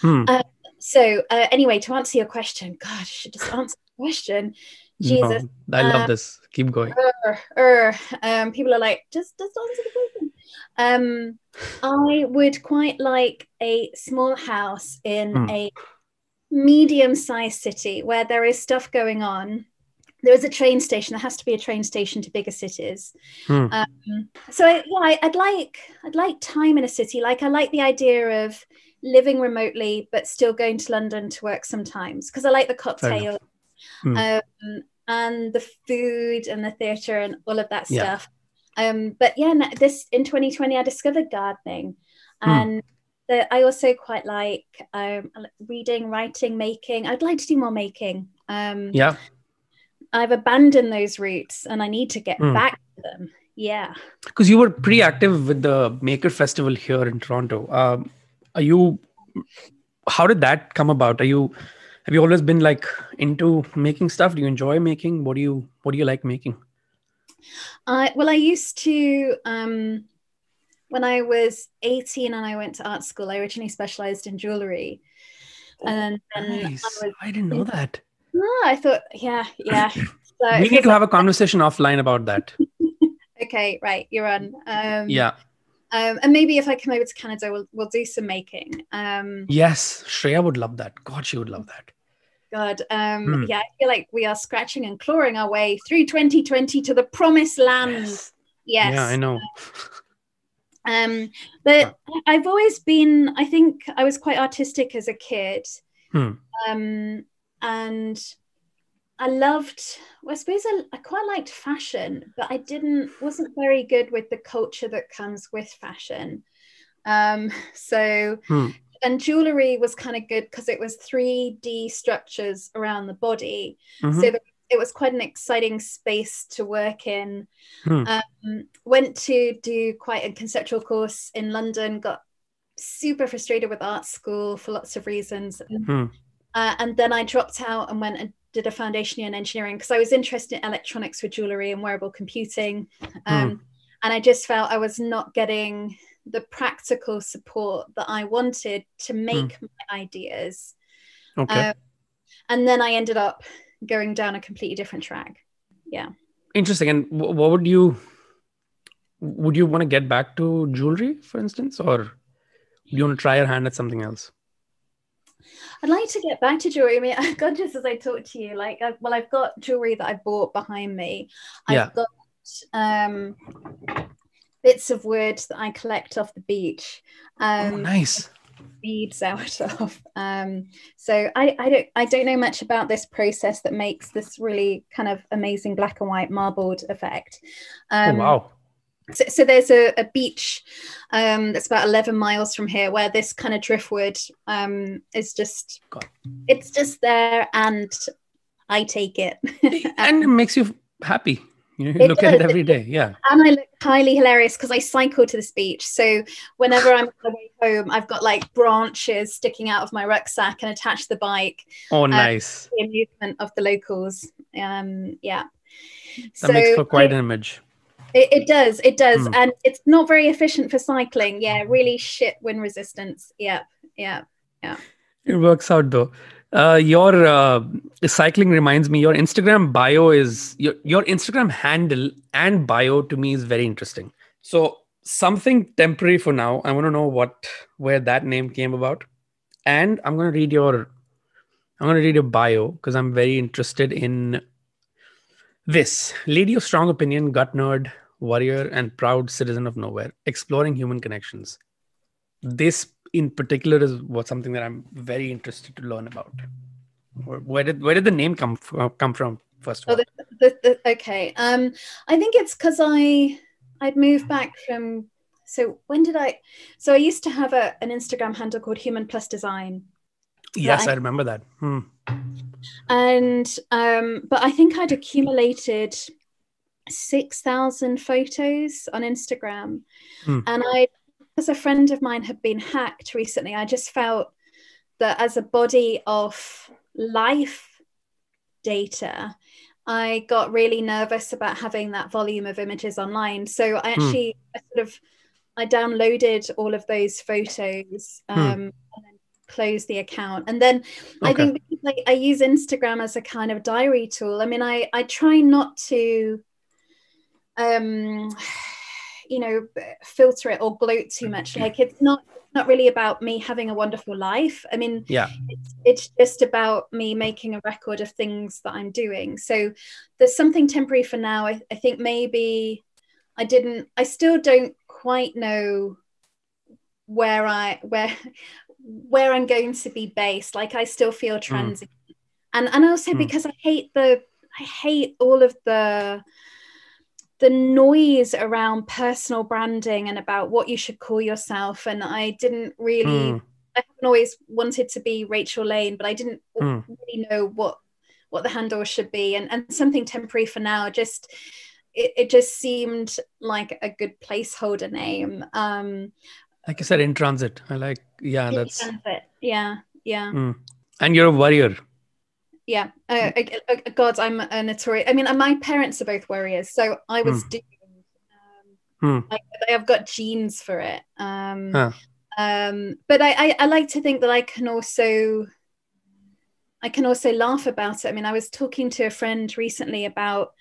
Hmm. Uh, so, uh, anyway, to answer your question, God, I should just answer the question. Jesus. No, I love uh, this. Keep going. Uh, uh, um, people are like, just just answer the question. Um, I would quite like a small house in Hmm. a medium-sized city where there is stuff going on. There is a train station. There has to be a train station to bigger cities. Hmm. Um, so I, yeah, I, I'd like I'd like time in a city. Like I like the idea of living remotely but still going to London to work sometimes because I like the Fair Hmm. um, and the food and the theatre and all of that Yeah. stuff. Um, but yeah, this in 2020 I discovered gardening, Hmm. and the, I also quite like um, reading, writing, making. I'd like to do more making. Um, Yeah. I've abandoned those roots, and I need to get Hmm. back to them. Yeah. Because you were pretty active with the Maker Festival here in Toronto. Um, are you? How did that come about? Are you? Have you always been like into making stuff? Do you enjoy making? What do you? What do you like making? I well, I used to um, when I was 18 and I went to art school. I originally specialized in jewelry, and then Nice. I was I didn't know that. Ah, I thought, yeah, yeah. [laughs] So We need to have a conversation offline about that. [laughs] okay, right, you're on. Um, Yeah. Um, and maybe if I come over to Canada, we'll we'll do some making. Um, Yes. Shreya would love that. God, she would love that. God, um, Hmm. yeah, I feel like we are scratching and clawing our way through 2020 to the promised land. Yes. Yes. Yeah, I know. [laughs] Um, but I've always been, I think I was quite artistic as a kid. Hmm. Um, and I loved, well, I suppose I, I quite liked fashion, but I didn't, wasn't very good with the culture that comes with fashion. Um, [laughs] so, Hmm. and jewelry was kind of good because it was 3D structures around the body. Mhm. So the, it was quite an exciting space to work in. Hmm. Um, went to do quite a conceptual course in London, got super frustrated with art school for lots of reasons. Hmm. Uh, and then I dropped out and went and did a foundation year in engineering because I was interested in electronics for jewelry and wearable computing. Um, And I just felt I was not getting the practical support that I wanted to make my ideas. Okay. Um, and then I ended up going down a completely different track. Yeah. Interesting. And what would you? Would you want to get back to jewelry, for instance, or do you want to try your hand at something else? I'd like to get back to jewelry. I mean, [laughs] God, just as I talk to you, like, I've, well, I've got jewelry that I bought behind me. Yeah. I've got um, bits of wood that I collect off the beach. Um, oh, nice. beads out [laughs] of. Um, so I, I don't I don't know much about this process that makes this really kind of amazing black and white marbled effect. oh, Um, wow. So, so there's a, a beach um, that's about 11 miles from here where this kind of driftwood um, is just it's just there and I take it. [laughs] and it makes you happy. You know, you It look at it every day. Yeah. and I look highly hilarious because I cycle to this beach. So whenever I'm on the way home, I've got like branches sticking out of my rucksack and attached to the bike. Oh, nice. The amusement of the locals. Um, yeah. That makes for quite an image. It, it does, it does, Hmm. and it's not very efficient for cycling. Yeah, really shit wind resistance. Yep. Yeah, yeah. It works out though. Uh, your uh, cycling reminds me. Your Instagram bio is your your Instagram handle and bio to me is very interesting. So something temporary for now. I want to know what where that name came about, and I'm gonna read your I'm gonna read your bio because I'm very interested in this lady of strong opinion, gut nerd, warrior, and proud citizen of nowhere, exploring human connections. This in particular is what something that I'm very interested to learn about. Where, did where did the name come from, come from first of Oh, all? The, the, okay. Um, I think it's because I I'd moved back from. So when did I? So I used to have a, an Instagram handle called Human Plus Design, yes, I- I remember that. Hmm. and um, but I think I'd accumulated six thousand photos on Instagram, Hmm. and I, as a friend of mine had been hacked recently, I just felt that as a body of life data, I got really nervous about having that volume of images online. So I Hmm. actually I sort of I downloaded all of those photos Hmm. um, and then closed the account. And then I think because I, I use Instagram as a kind of diary tool. I mean, I I try not to um you know filter it or gloat too much. Like it's not not really about me having a wonderful life. I mean yeah. it's, it's just about me making a record of things that i'm doing. So there's something temporary for now. I, I think maybe i didn't i still don't quite know where i where where i'm going to be based like i still feel transit mm. and and also mm. because i hate the i hate all of the the noise around personal branding and about what you should call yourself. And I didn't really, mm. I haven't always wanted to be Rachel Lane, but I didn't mm. really know what what the handle should be. And and something temporary for now, just it, it just seemed like a good placeholder name. Um, like I said, in transit. I like, yeah, that's transit. Yeah, yeah. Mm. And you're a warrior yeah uh, uh, god i'm a notorious i mean my parents are both warriors so i was mm. doing um, mm. I, have got genes for it um, huh. um, but I, I, I like to think that i can also i can also laugh about it i mean i was talking to a friend recently about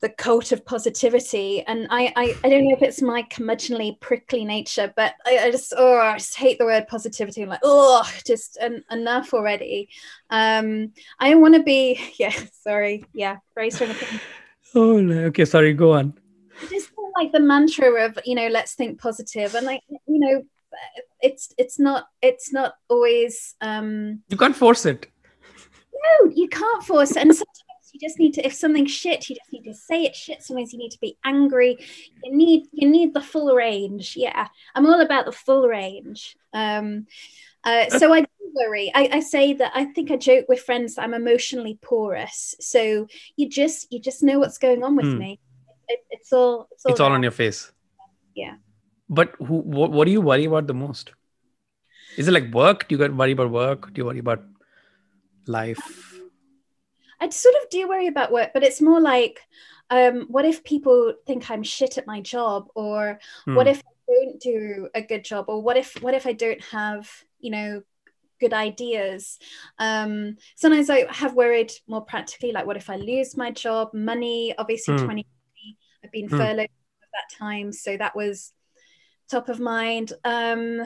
the cult of positivity. And I, I, I don't know if it's my curmudgeonly, prickly nature, but I, I just, oh, I just hate the word positivity. I'm like, oh, just en- enough already. Um, I want to be, [laughs] yeah, sorry, yeah, Grace. [laughs] oh, no. okay, sorry, go on. Just like the mantra of, you know, let's think positive, and like, you know, it's it's not it's not always. um You can't force it. No, you can't force it, and sometimes you just need to if something's shit you just need to say it shit sometimes you need to be angry. You need you need the full range. Yeah i'm all about the full range. Um uh, so i do worry. I, I say that i think i joke with friends that i'm emotionally porous. So you just you just know what's going on with mm. me. It, it's all it's all, it's all on your face. Yeah. But who what, what do you worry about the most? Is it like work? Do you get worry about work? Do you worry about life I sort of do worry about work, but it's more like, um, what if people think I'm shit at my job, or hmm. what if I don't do a good job, or what if what if I don't have you know good ideas. Um, sometimes I have worried more practically, like what if I lose my job, money? Obviously, mm. 2020, I've been mm. furloughed at that time, so that was top of mind. Um,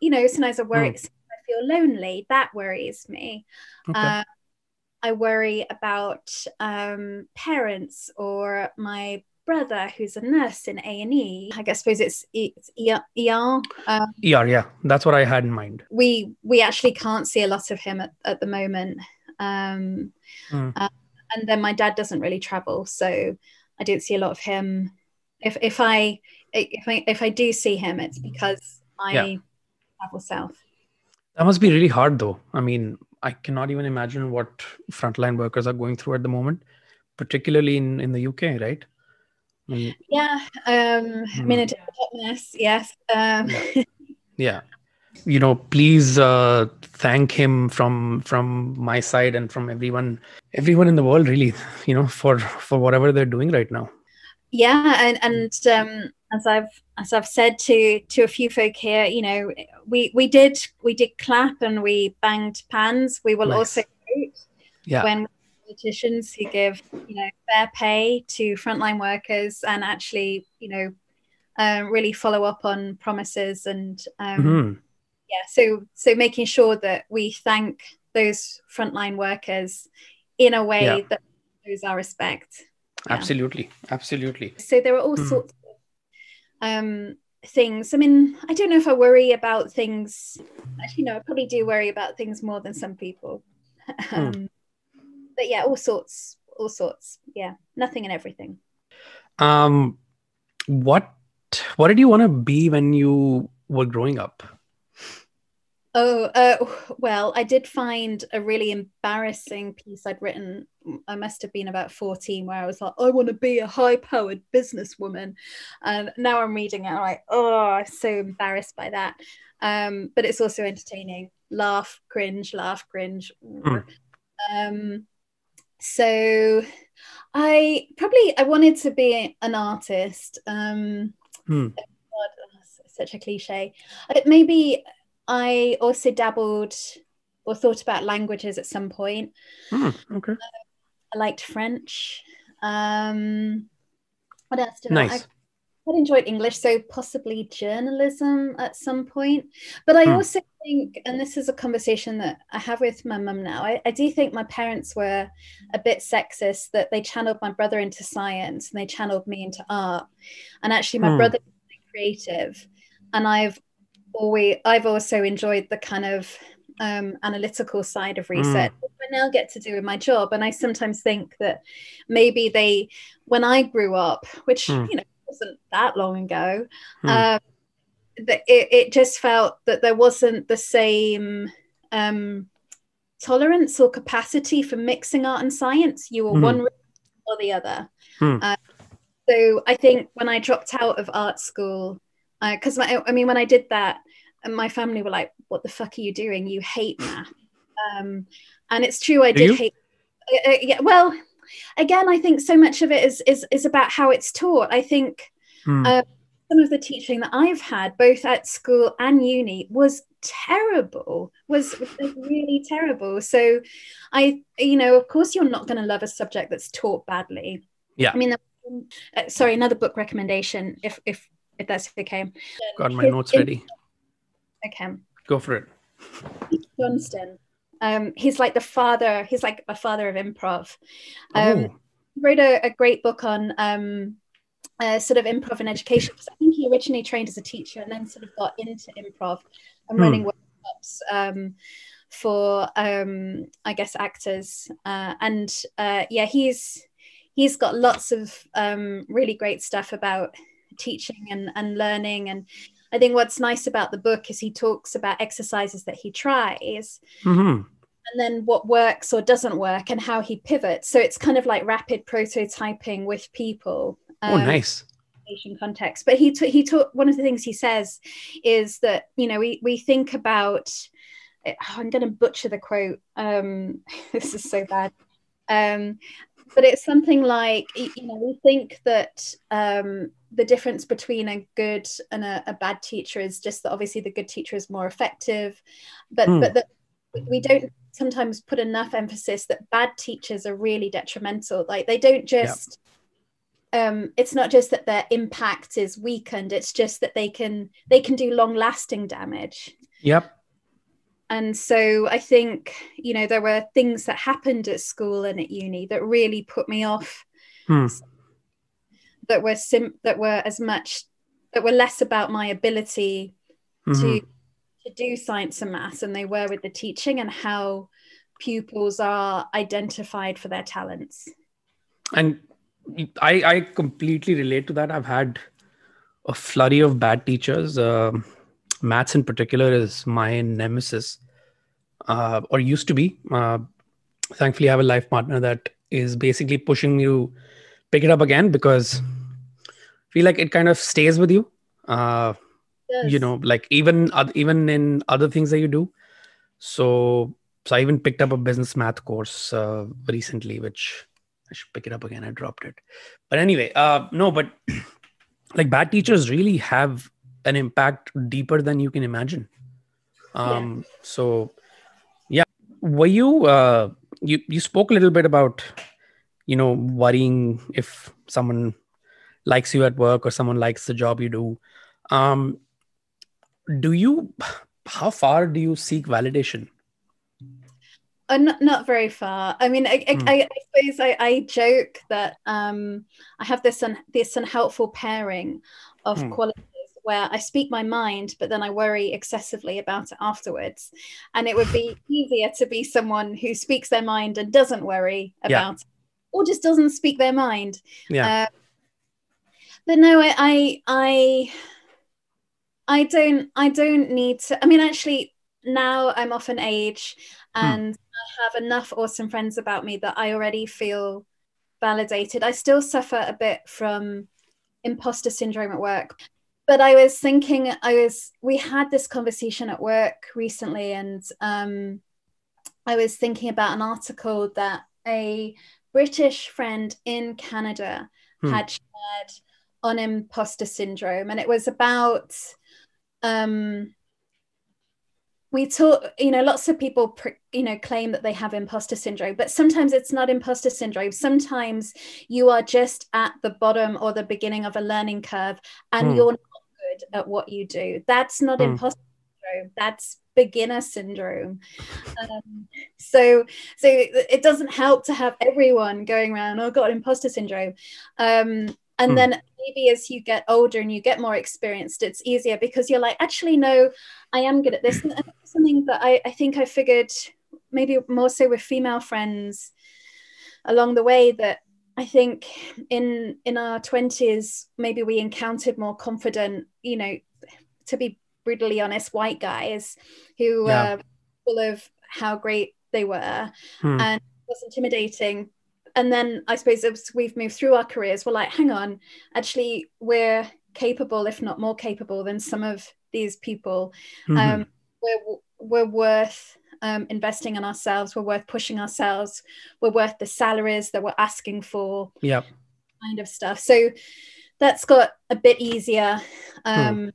you know, sometimes I worry, mm. I feel lonely. That worries me. Okay. Uh, I worry about um, parents or my brother who's a nurse in A and E. I guess suppose it's it's ER. ER, um, ER, yeah, that's what I had in mind. We we actually can't see a lot of him at, at the moment, um, mm. uh, and then my dad doesn't really travel, so I don't see a lot of him. If if I if I if I do see him, it's because I yeah. travel south. That must be really hard, though. I mean, I cannot even imagine what frontline workers are going through at the moment, particularly in, in the UK, right? I mean, yeah, um, I mean, it's a hot mess, yes. Um. [laughs] yeah. You know, please uh, thank him from from my side and from everyone, everyone in the world, really. You know, for for whatever they're doing right now. Yeah, and and um, as I've as I've said to to a few folk here, you know, we we did we did clap and we banged pans. We will nice. also vote yeah. when politicians who give you know fair pay to frontline workers and actually you know uh, really follow up on promises and um, mm-hmm. yeah, so so making sure that we thank those frontline workers in a way yeah. that shows our respect. Yeah. Absolutely, absolutely. So there are all mm. sorts um, things. I mean, I don't know if I worry about things. Actually, no, I probably do worry about things more than some people. [laughs] Hmm. um, But yeah, all sorts, all sorts. Yeah, nothing and everything. Um, what what did you want to be when you were growing up? Oh, uh, [sighs] well, I did find a really embarrassing piece I'd written. I must have been about 14, where I was like, I want to be a high powered businesswoman. And now I'm reading it, I'm like, oh, I'm so embarrassed by that. Um, but it's also entertaining. Laugh, cringe, laugh, cringe. Mm. Um, so I probably I wanted to be an artist. Um, mm. God, such a cliche. Maybe I also dabbled or thought about languages at some point. Mm, okay. I liked French. Um, what else did nice. I? quite enjoyed English, so possibly journalism at some point. But I Hmm. also think, and this is a conversation that I have with my mum now, I, I do think my parents were a bit sexist that they channeled my brother into science and they channeled me into art. And actually, my Hmm. brother is creative, and I've always I've also enjoyed the kind of um, analytical side of research which I now get to do in my job. And I sometimes think that maybe they, when I grew up, which Hmm. you know wasn't that long ago, Hmm. um, that it, it just felt that there wasn't the same um, tolerance or capacity for mixing art and science. You were Hmm. one or the other. Hmm. Uh, so I think when I dropped out of art school, because my I mean when I did that, my family were like, "What the fuck are you doing? You hate math." Um, and it's true, I Do did you? hate. uh, uh, yeah, well, again, I think so much of it is is is about how it's taught. I think Hmm. uh, some of the teaching that I've had, both at school and uni, was terrible. Was, was really terrible. So, I, you know, of course, you're not going to love a subject that's taught badly. Yeah. I mean, uh, sorry, another book recommendation, if if if that's okay. Got my notes ready. Okay. Go for it. Johnstone. Um, he's like the father. He's like a father of improv. Um, oh, wrote a, a great book on um, uh, sort of improv and education I think he originally trained as a teacher and then sort of got into improv and Hmm. running workshops um, for um, I guess actors uh, and uh, yeah he's he's got lots of um, really great stuff about teaching and, and learning and I think what's nice about the book is he talks about exercises that he tries Mhm. and then what works or doesn't work and how he pivots. So it's kind of like rapid prototyping with people. oh, um, nice. Context. But he t- he taught one of the things he says is that you know we we think about. oh, I'm going to butcher the quote. Um, [laughs] this is so bad. Um, but it's something like you know we think that um, the difference between a good and a, a bad teacher is just that obviously the good teacher is more effective, but Hmm. but that we don't sometimes put enough emphasis that bad teachers are really detrimental. Like they don't just um it's not just that their impact is weakened it's just that they can they can do long lasting damage Yep. And so i think you know there were things that happened at school and at uni that really put me off Hmm. that were sim that were as much that were less about my ability Mhm. to to do science and maths and they were with the teaching and how pupils are identified for their talents and I, I completely relate to that. I've had a flurry of bad teachers. Um maths, in particular, is my nemesis, uh, or used to be. Uh, thankfully, I have a life partner that is basically pushing me to pick it up again because I feel like it kind of stays with you. Uh, you know, like even even in other things that you do. So, so I even picked up a business math course uh, recently, which I should pick it up again. I dropped it. But anyway, uh, no, but [clears throat] like bad teachers really have an impact deeper than you can imagine. Um, So, yeah, were you uh, you you spoke a little bit about you know worrying if someone likes you at work or someone likes the job you do. Um, do you how far do you seek validation? Uh, not, not very far. I mean, I, I, Hmm. I, I suppose I, I joke that um, I have this un, this unhelpful pairing of Hmm. qualities where I speak my mind, but then I worry excessively about it afterwards. And it would be easier to be someone who speaks their mind and doesn't worry Yeah. about, it, or just doesn't speak their mind. Yeah. Uh, but no, I, I, I, I don't, I don't need to. I mean, actually, now I'm off an age, Hmm. and I have enough awesome friends about me that I already feel validated. I still suffer a bit from imposter syndrome at work. But I was thinking, I was, we had this conversation at work recently, and um, I was thinking about an article that a British friend in Canada Hmm. had shared on imposter syndrome. And it was about, um, we talk you know lots of people you know claim that they have imposter syndrome but sometimes it's not imposter syndrome. Sometimes you are just at the bottom or the beginning of a learning curve and mm. you're not good at what you do. That's not mm. imposter syndrome. That's beginner syndrome. Um, so so it doesn't help to have everyone going around oh god imposter syndrome. Um, and mm. then maybe as you get older and you get more experienced it's easier because you're like actually no i am good at this and something that I, I think i figured maybe more so with female friends along the way that i think in in our 20s maybe we encountered more confident you know to be brutally honest white guys who yeah. were full of how great they were hmm. and was intimidating and then I suppose as we've moved through our careers, we're like, hang on, actually, we're capable, if not more capable, than some of these people. Mm-hmm. Um, we're we're worth um, investing in ourselves. We're worth pushing ourselves. We're worth the salaries that we're asking for. Yeah, kind of stuff. So that's got a bit easier. Um, hmm.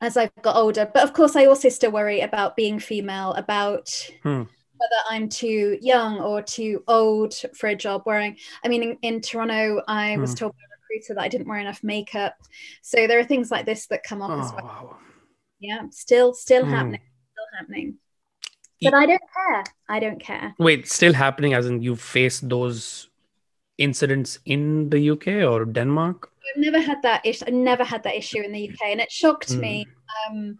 As I've got older, but of course, I also still worry about being female, about hmm whether I'm too young or too old for a job wearing. I mean, in, in Toronto, I was hmm. told by a recruiter that I didn't wear enough makeup. So there are things like this that come up oh, as well. Wow. Yeah, still, still mm. happening, still happening. But I don't care. I don't care. Wait, still happening as in you face those incidents in the UK or Denmark? I've never had that issue. I never had that issue in the UK, and it shocked mm. me. Um,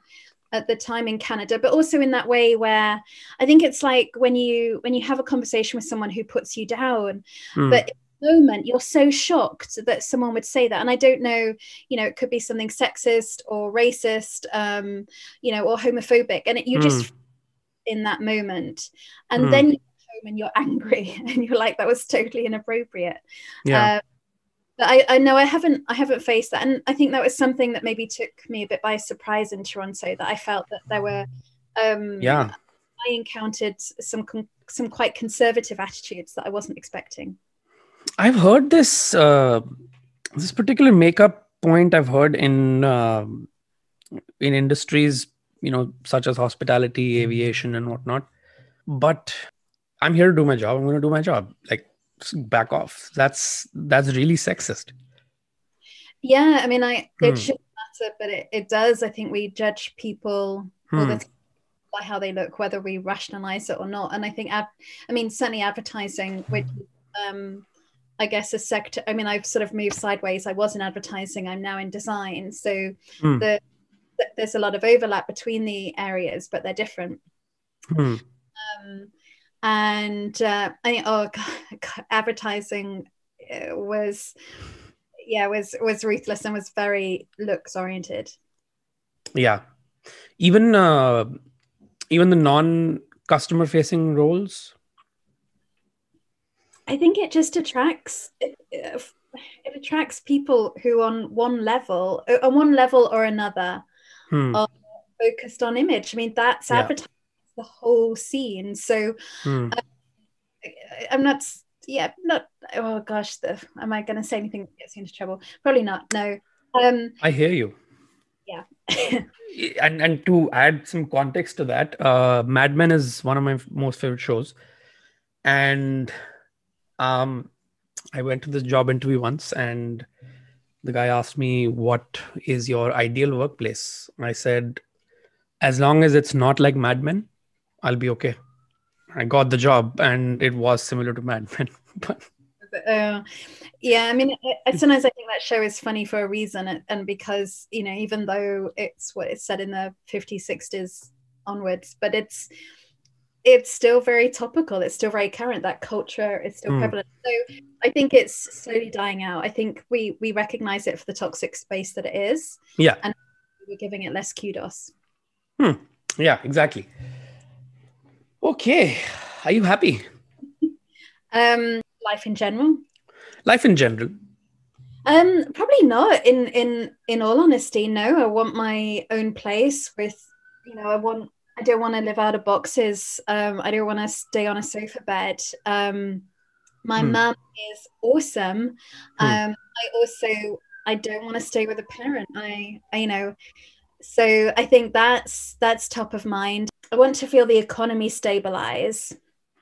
at the time in Canada, but also in that way where I think it's like when you when you have a conversation with someone who puts you down, mm. but moment you're so shocked that someone would say that and i don't know you know it could be something sexist or racist um you know or homophobic and it, you mm. just in that moment and mm. then you home and you're [laughs] angry and you're like that was totally inappropriate yeah uh, I, I know I haven't I haven't faced that, and I think that was something that maybe took me a bit by surprise in Toronto. That I felt that there were, um, yeah, I encountered some some quite conservative attitudes that I wasn't expecting. I've heard this uh, this particular makeup point. I've heard in uh, in industries, you know, such as hospitality, aviation, and whatnot. But I'm here to do my job. I'm going to do my job. Like back off. That's that's really sexist. Yeah, I mean, I it hmm. shouldn't matter, but it, it does. I think we judge people hmm. by how they look, whether we rationalize it or not. And I think, I mean, certainly advertising, which um, I guess a sector. I mean, I've sort of moved sideways. I was in advertising. I'm now in design. So hmm. the, there's a lot of overlap between the areas, but they're different. Hmm. Um, and uh, I oh God, [laughs] advertising uh, was yeah was was ruthless and was very looks oriented. Yeah, even uh, even the non customer facing roles. I think it just attracts it, it attracts people who on one level on one level or another hmm. are focused on image. I mean that's yeah. advertising the whole scene. So mm. I'm not, yeah, not. Oh gosh, the, am I going to say anything that gets you into trouble? Probably not. No. Um, I hear you. [laughs] Yeah. and and to add some context to that, uh, Mad Men is one of my most favorite shows, and um, I went to this job interview once, and the guy asked me, "What is your ideal workplace?" I said, "As long as it's not like Mad Men, I'll be okay. I got the job, and it was similar to Mad Men. [laughs] but uh, yeah, I mean, sometimes I think that show is funny for a reason, and because you know, even though it's what it's said in the 50s, 60s onwards, but it's it's still very topical. It's still very current. That culture is still mm. prevalent. So I think it's slowly dying out. I think we we recognize it for the toxic space that it is. Yeah, and we're giving it less kudos. Hmm. Yeah, exactly. Okay. Are you happy? Um, life in general. Life in general. Um, probably not. In in in all honesty, no. I want my own place with, you know, I want. I don't want to live out of boxes. Um, I don't want to stay on a sofa bed. Um, my hmm. mum is awesome. Hmm. Um, I also I don't want to stay with a parent. I, I you know, so I think that's that's top of mind. I want to feel the economy stabilize.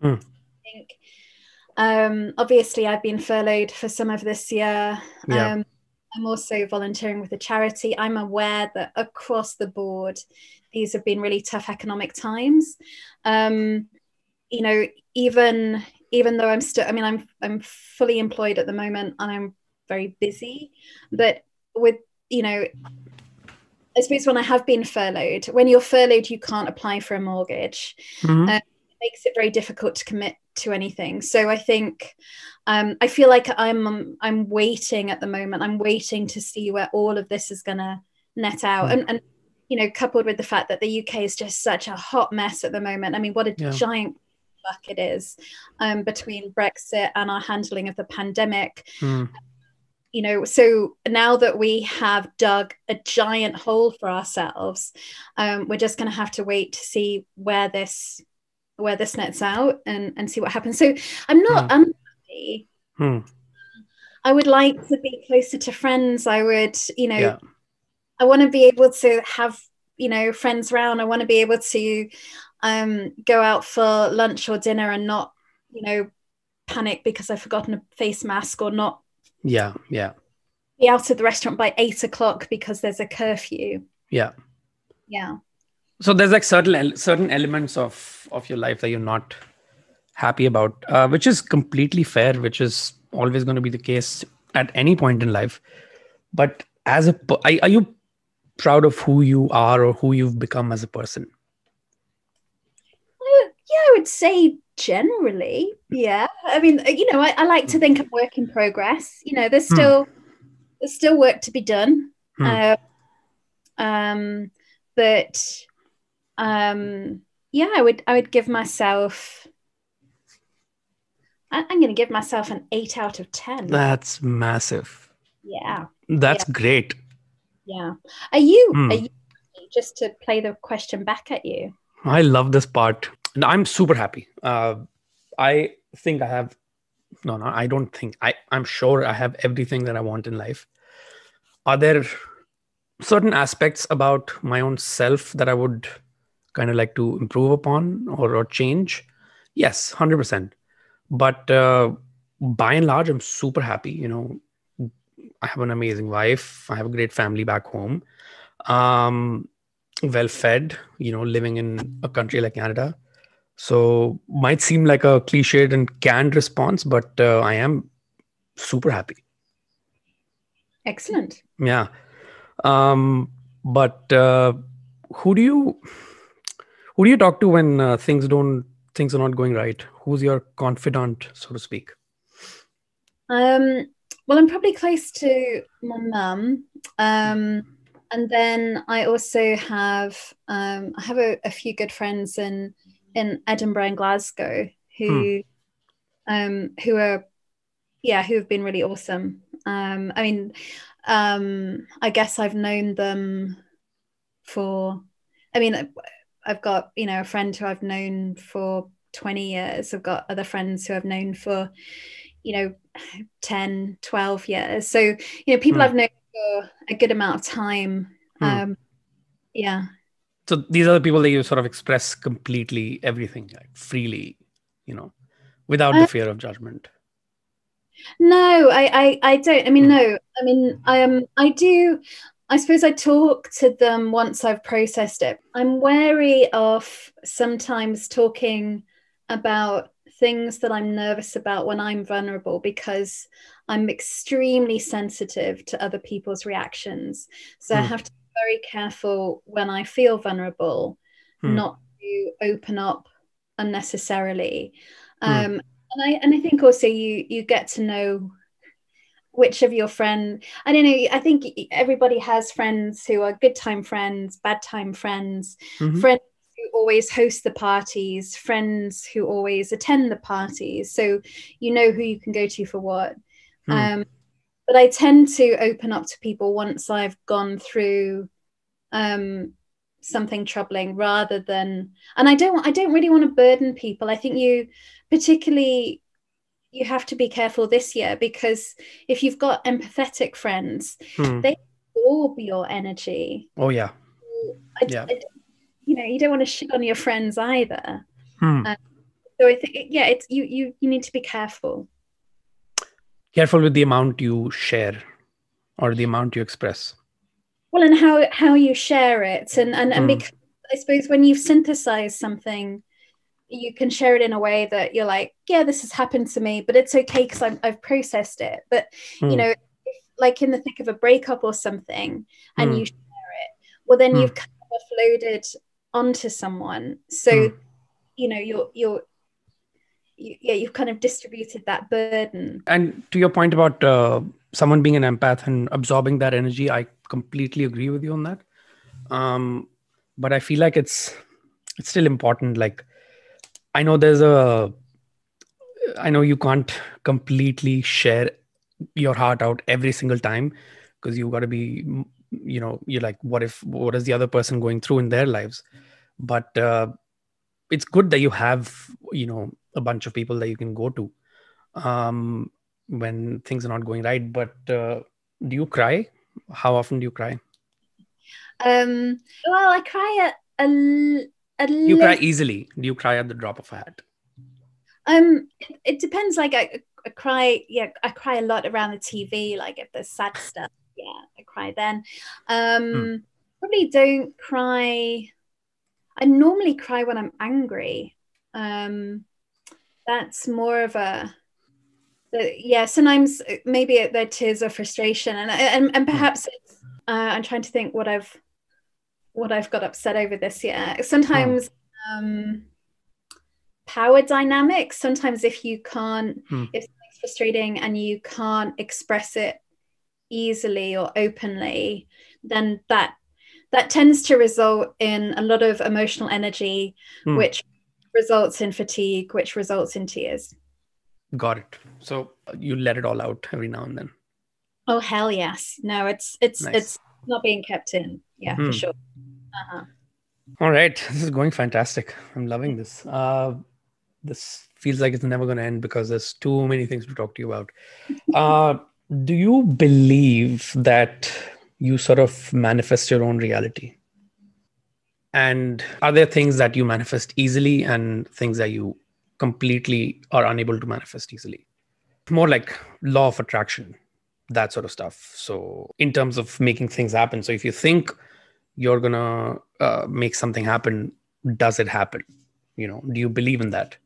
Hmm. I think um, obviously I've been furloughed for some of this year. Yeah. Um, I'm also volunteering with a charity. I'm aware that across the board, these have been really tough economic times. Um, you know, even even though I'm still, I mean, I'm I'm fully employed at the moment and I'm very busy, but with you know, I suppose when I have been furloughed, when you're furloughed, you can't apply for a mortgage. Mhm. Um, it makes it very difficult to commit to anything. So I think um, I feel like I'm I'm waiting at the moment. I'm waiting to see where all of this is going to net out, Mm. and, and you know, coupled with the fact that the UK is just such a hot mess at the moment. I mean, what a Yeah. giant fuck it is um, between Brexit and our handling of the pandemic Hmm. You know so now that we have dug a giant hole for ourselves um, we're just going to have to wait to see where this where this nets out and and see what happens. So i'm not unhappy. Hmm. i would like to be closer to friends. I would you know Yeah. i want to be able to have you know friends around. I want to be able to um go out for lunch or dinner and not you know panic because i've forgotten a face mask or not Yeah. Yeah. be out of the restaurant by eight o'clock because there's a curfew. Yeah. Yeah. so there's like certain certain elements of of your life that you're not happy about uh, which is completely fair which is always going to be the case at any point in life but as a are, are you proud of who you are or who you've become as a person Uh, Yeah, I would say generally. Yeah. I mean, uh, you know, I, I like to think I'm work in progress. You know, there's Hmm. still there's still work to be done. Hmm. Uh, um, but um, yeah, I would I would give myself. I, I'm going to give myself an eight out of ten. that's massive yeah, that's great yeah. Are you? Hmm. Are you? Just to play the question back at you. I love this part. And I'm super happy. Uh, I think I have, no, no, I don't think, I, I'm sure I have everything that I want in life. Are there certain aspects about my own self that I would kind of like to improve upon or, or change? Yes, 100%. But uh, by and large, I'm super happy. You know, I have an amazing wife, I have a great family back home. Um, well fed, you know, living in a country like Canada. So might seem like a cliched and canned response, but uh, I am super happy. Excellent. Yeah. Um, but uh, who do you who do you talk to when uh, things don't things are not going right? Who's your confidant, so to speak? Um, well, I'm probably close to my mum. Um, and then I also have um, I have a, a few good friends in in Edinburgh and Glasgow who um, who are yeah who have been really awesome. Um, I mean, um, I guess I've known them for. I mean, I've got you know a friend who I've known for 20 years. I've got other friends who I've known for you know 10 12 years so you know people Hmm. i've known for a good amount of time Hmm. um yeah So these are the people that you sort of express completely everything like freely, you know, without the Uh, fear of judgment. no I, I i don't i mean Hmm. no i mean i um i do i suppose i talk to them once i've processed it i'm wary of sometimes talking about things that i'm nervous about when i'm vulnerable because i'm extremely sensitive to other people's reactions so i Hmm. have to very careful when i feel vulnerable Hmm. not to open up unnecessarily Hmm. um and i and i think also you you get to know which of your friend i don't know i think everybody has friends who are good time friends bad time friends Mhm. friends who always host the parties friends who always attend the parties so you know who you can go to for what Hmm. um but i tend to open up to people once i've gone through um something troubling rather than and i don't i don't really want to burden people i think you particularly you have to be careful this year because if you've got empathetic friends Hmm. they absorb your energy Oh yeah. I, Yeah. I- you know you don't want to shit on your friends either. Hmm. Uh, so I think yeah, it's you you you need to be careful. Careful with the amount you share or the amount you express. Well, and how how you share it, and and and Hmm. because I suppose when you've synthesized something, you can share it in a way that you're like, yeah, this has happened to me, but it's okay because I've processed it. But Hmm. you know, if, like in the thick of a breakup or something, and Hmm. you share it, well, then Hmm. you've kind of offloaded onto someone. So Hmm. you know, you're you're you, yeah, you've kind of distributed that burden. and to your point about uh, someone being an empath and absorbing that energy i completely agree with you on that. Um, but i feel like it's it's still important. Like i know there's a i know you can't completely share your heart out every single time because you got to be you know you're like what if what is the other person going through in their lives? But uh, it's good that you have you know a bunch of people that you can go to um, when things are not going right. But uh, do you cry? How often do you cry? Um, well, I cry at a, a Do you cry easily? Do you cry at the drop of a hat? Um, it, it depends. Like I, I cry, yeah, I cry a lot around the TV. Like if there's sad stuff, yeah, I cry then. Um, Hmm. probably don't cry. I normally cry when I'm angry. Um, that's more of a, the, yeah. Sometimes uh, maybe they're tears of frustration, and and and perhaps it's, uh, I'm trying to think what I've what I've got upset over this year. Sometimes. Um, power dynamics sometimes if you can't Hmm. if something's frustrating and you can't express it easily or openly then that that tends to result in a lot of emotional energy Hmm. which results in fatigue which results in tears Got it. So uh, you let it all out every now and then. oh hell yes no it's it's Nice. it's not being kept in yeah Hmm. for sure uh-huh. All right, this is going fantastic. I'm loving this. Uh, this feels like it's never going to end because there's too many things to talk to you about. [laughs] Uh, do you believe that you sort of manifest your own reality? And are there things that you manifest easily and things that you completely are unable to manifest easily? More like law of attraction, that sort of stuff. So, in terms of making things happen, so if you think you're gonna uh, make something happen does it happen you know do you believe in that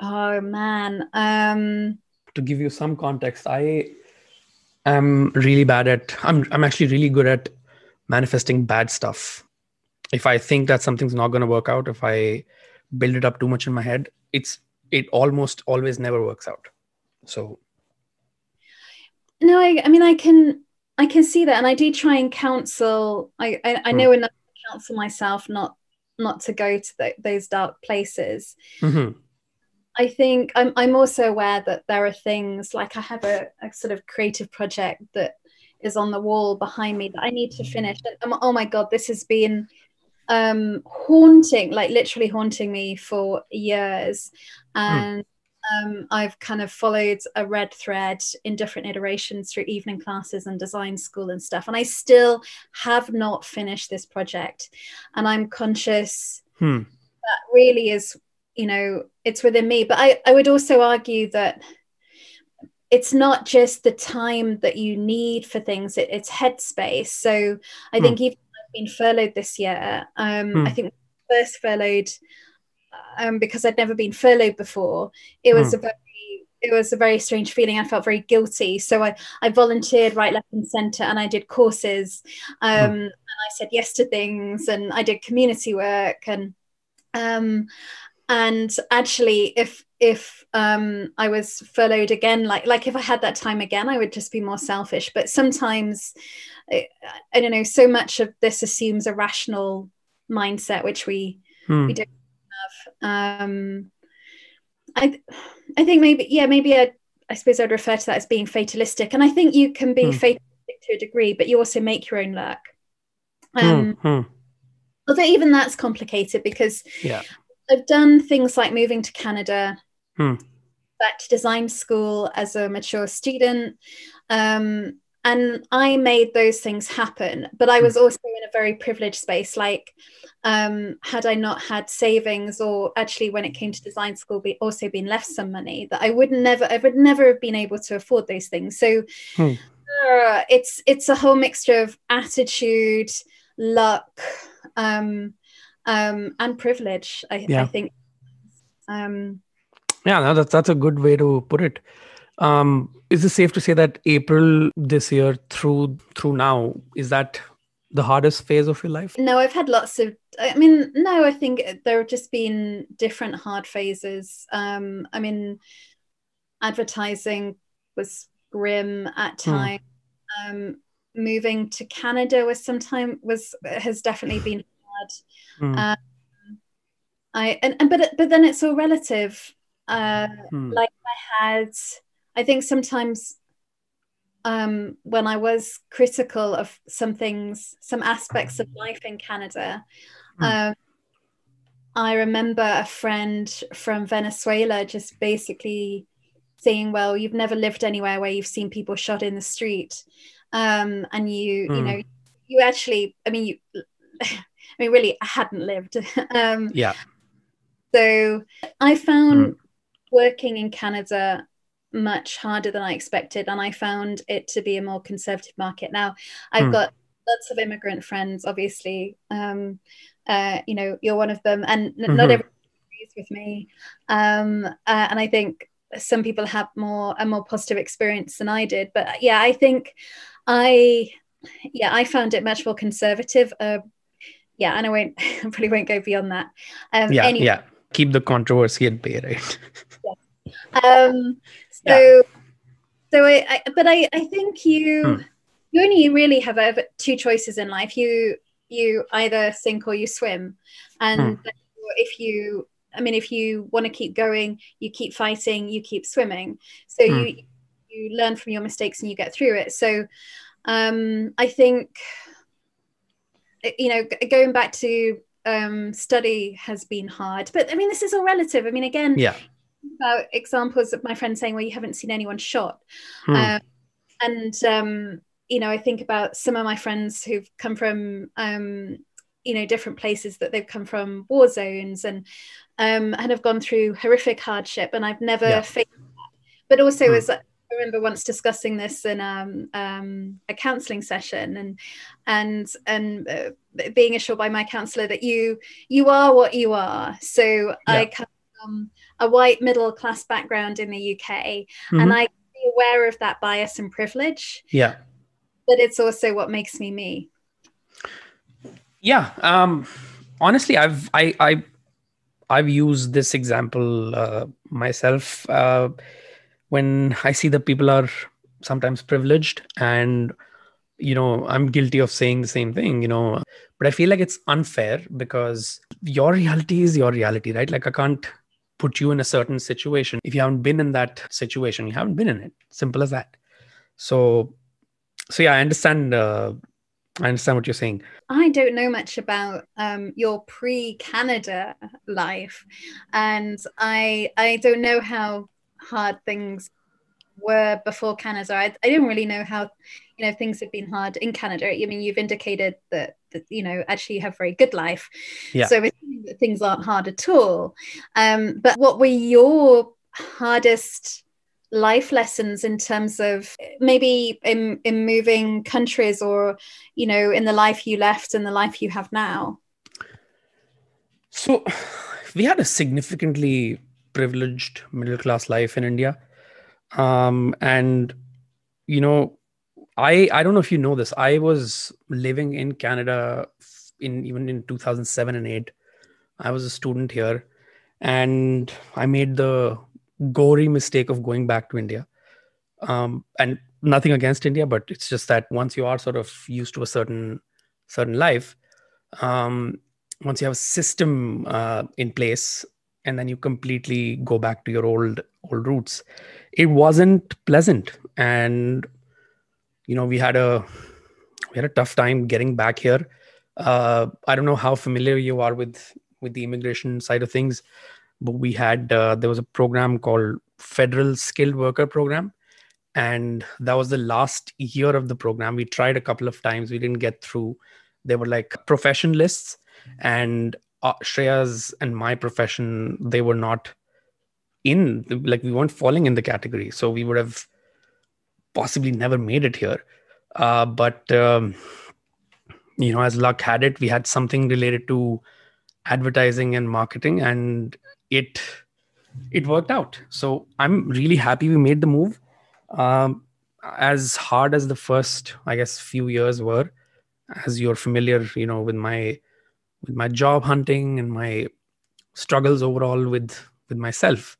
oh man um to give you some context i am really bad at i'm, I'm actually really good at manifesting bad stuff. If i think that something's not going to work out if i build it up too much in my head it's it almost always never works out. So. No I, I mean i can i can see that and i do try and counsel i i, I know enough to counsel myself not not to go to the, those dark places. Mhm. I think i'm i'm also aware that there are things like i have a, a sort of creative project that is on the wall behind me that i need to finish and oh my god this has been um haunting like literally haunting me for years and um, I've kind of followed a red thread in different iterations through evening classes and design school and stuff. And I still have not finished this project. And I'm conscious Hmm. that really is, you know, it's within me. But I, I would also argue that it's not just the time that you need for things, it, it's headspace. So I think even though I've been furloughed this year, um, Hmm. I think first furloughed um, because I'd never been furloughed before. It was Hmm. a very it was a very strange feeling. I felt very guilty. So I, I volunteered right, left, and centre, and I did courses. Um, And I said yes to things, and I did community work, and um, and actually, if if um, I was furloughed again, like like if I had that time again, I would just be more selfish. But sometimes, I, I don't know. So much of this assumes a rational mindset, which we Hmm. We don't have um i i think maybe yeah maybe i i suppose i'd refer to that as being fatalistic and i think you can be Hmm. fatalistic to a degree but you also make your own luck Hmm. um Hmm. although even that's complicated because Yeah. I've done things like moving to canada Hmm. back to design school as a mature student um and I made those things happen. But I was also in a very privileged space. Like, um, had I not had savings, or actually when it came to design school, be also been left some money, that I would never, I would never have been able to afford those things. So hmm. uh, it's it's a whole mixture of attitude, luck, um, um, and privilege. I, yeah. I think. Um, yeah, no, that's that's a good way to put it. Um, is it safe to say that April this year through through now is that the hardest phase of your life? No, I've had lots of. I mean, no, I think there have just been different hard phases. Um, I mean, advertising was grim at times. Hmm. Um, moving to Canada was sometime was has definitely been hard. Hmm. Um, I and, and but but then it's all relative. Uh, hmm. Like I had I think sometimes um, when I was critical of some things, some aspects of life in Canada, mm. um, I remember a friend from Venezuela just basically saying, "Well, you've never lived anywhere where you've seen people shot in the street, um, and you, mm. you hmm. know, you actually, I mean, you." [laughs] I mean, really, I hadn't lived. [laughs] um, yeah. So I found mm. working in Canada much harder than I expected. And I found it to be a more conservative market. Now, I've hmm. got lots of immigrant friends, obviously. Um, uh, you know, you're one of them, and mm-hmm. not everyone agrees with me. Um, uh, and I think some people have more a more positive experience than I did. But yeah, I think I, yeah, I found it much more conservative. Uh, yeah, and I won't [laughs] probably won't go beyond that. Um, yeah, anyway. yeah. Keep the controversy at bay, right? yeah. Um, [laughs] so yeah. so I, I, but i i think you hmm. you only really have two choices in life you you either sink or you swim and hmm. if you i mean if you want to keep going you keep fighting you keep swimming so hmm. you you learn from your mistakes and you get through it so um i think you know going back to um, study has been hard. But I mean, this is all relative. I mean, again, yeah about examples of my friends saying, "Well, you haven't seen anyone shot," hmm. um, and um, you know, I think about some of my friends who've come from um, you know different places that they've come from war zones and um, and have gone through horrific hardship, and I've never yeah. faced that. But also, hmm. as I remember once discussing this in um, um, a counselling session, and and and uh, being assured by my counsellor that you you are what you are. So yeah. I come from a white middle class background in the UK, mm-hmm. and I be aware of that bias and privilege. Yeah, but it's also what makes me me. Yeah, um, honestly, I've I I I've used this example uh, myself uh, when I see that people are sometimes privileged and you know i'm guilty of saying the same thing you know but i feel like it's unfair because your reality is your reality right like i can't put you in a certain situation. If you haven't been in that situation, you haven't been in it. Simple as that. So, so yeah, I understand. Uh, I understand what you're saying. I don't know much about um, your pre-Canada life, and I I don't know how hard things were before Canada. I, I don't really know how you know things have been hard in Canada. I mean, you've indicated that, that you know actually you have very good life. Yeah. So things aren't hard at all. Um, but what were your hardest life lessons in terms of maybe in, in moving countries or you know in the life you left and the life you have now? So we had a significantly privileged middle class life in India. Um, and you know I I don't know if you know this. I was living in Canada in even in 2007 and 8. I was a student here and I made the gory mistake of going back to India. Um, and nothing against India, but it's just that once you are sort of used to a certain certain life, um, once you have a system uh, in place, and then you completely go back to your old old roots, it wasn't pleasant. And you know we had a we had a tough time getting back here. Uh, i don't know how familiar you are with with the immigration side of things but we had uh, there was a program called federal skilled worker program. And that was the last year of the program. We tried a couple of times. We didn't get through. They were like profession lists. And uh, shreya's and my profession they were not in like we weren't falling in the category. So we would have possibly never made it here. Uh, but um, you know as luck had it we had something related to advertising and marketing and it it worked out. So i'm really happy we made the move. Um, as hard as the first i guess few years were as you're familiar you know with my with my job hunting and my struggles overall with with myself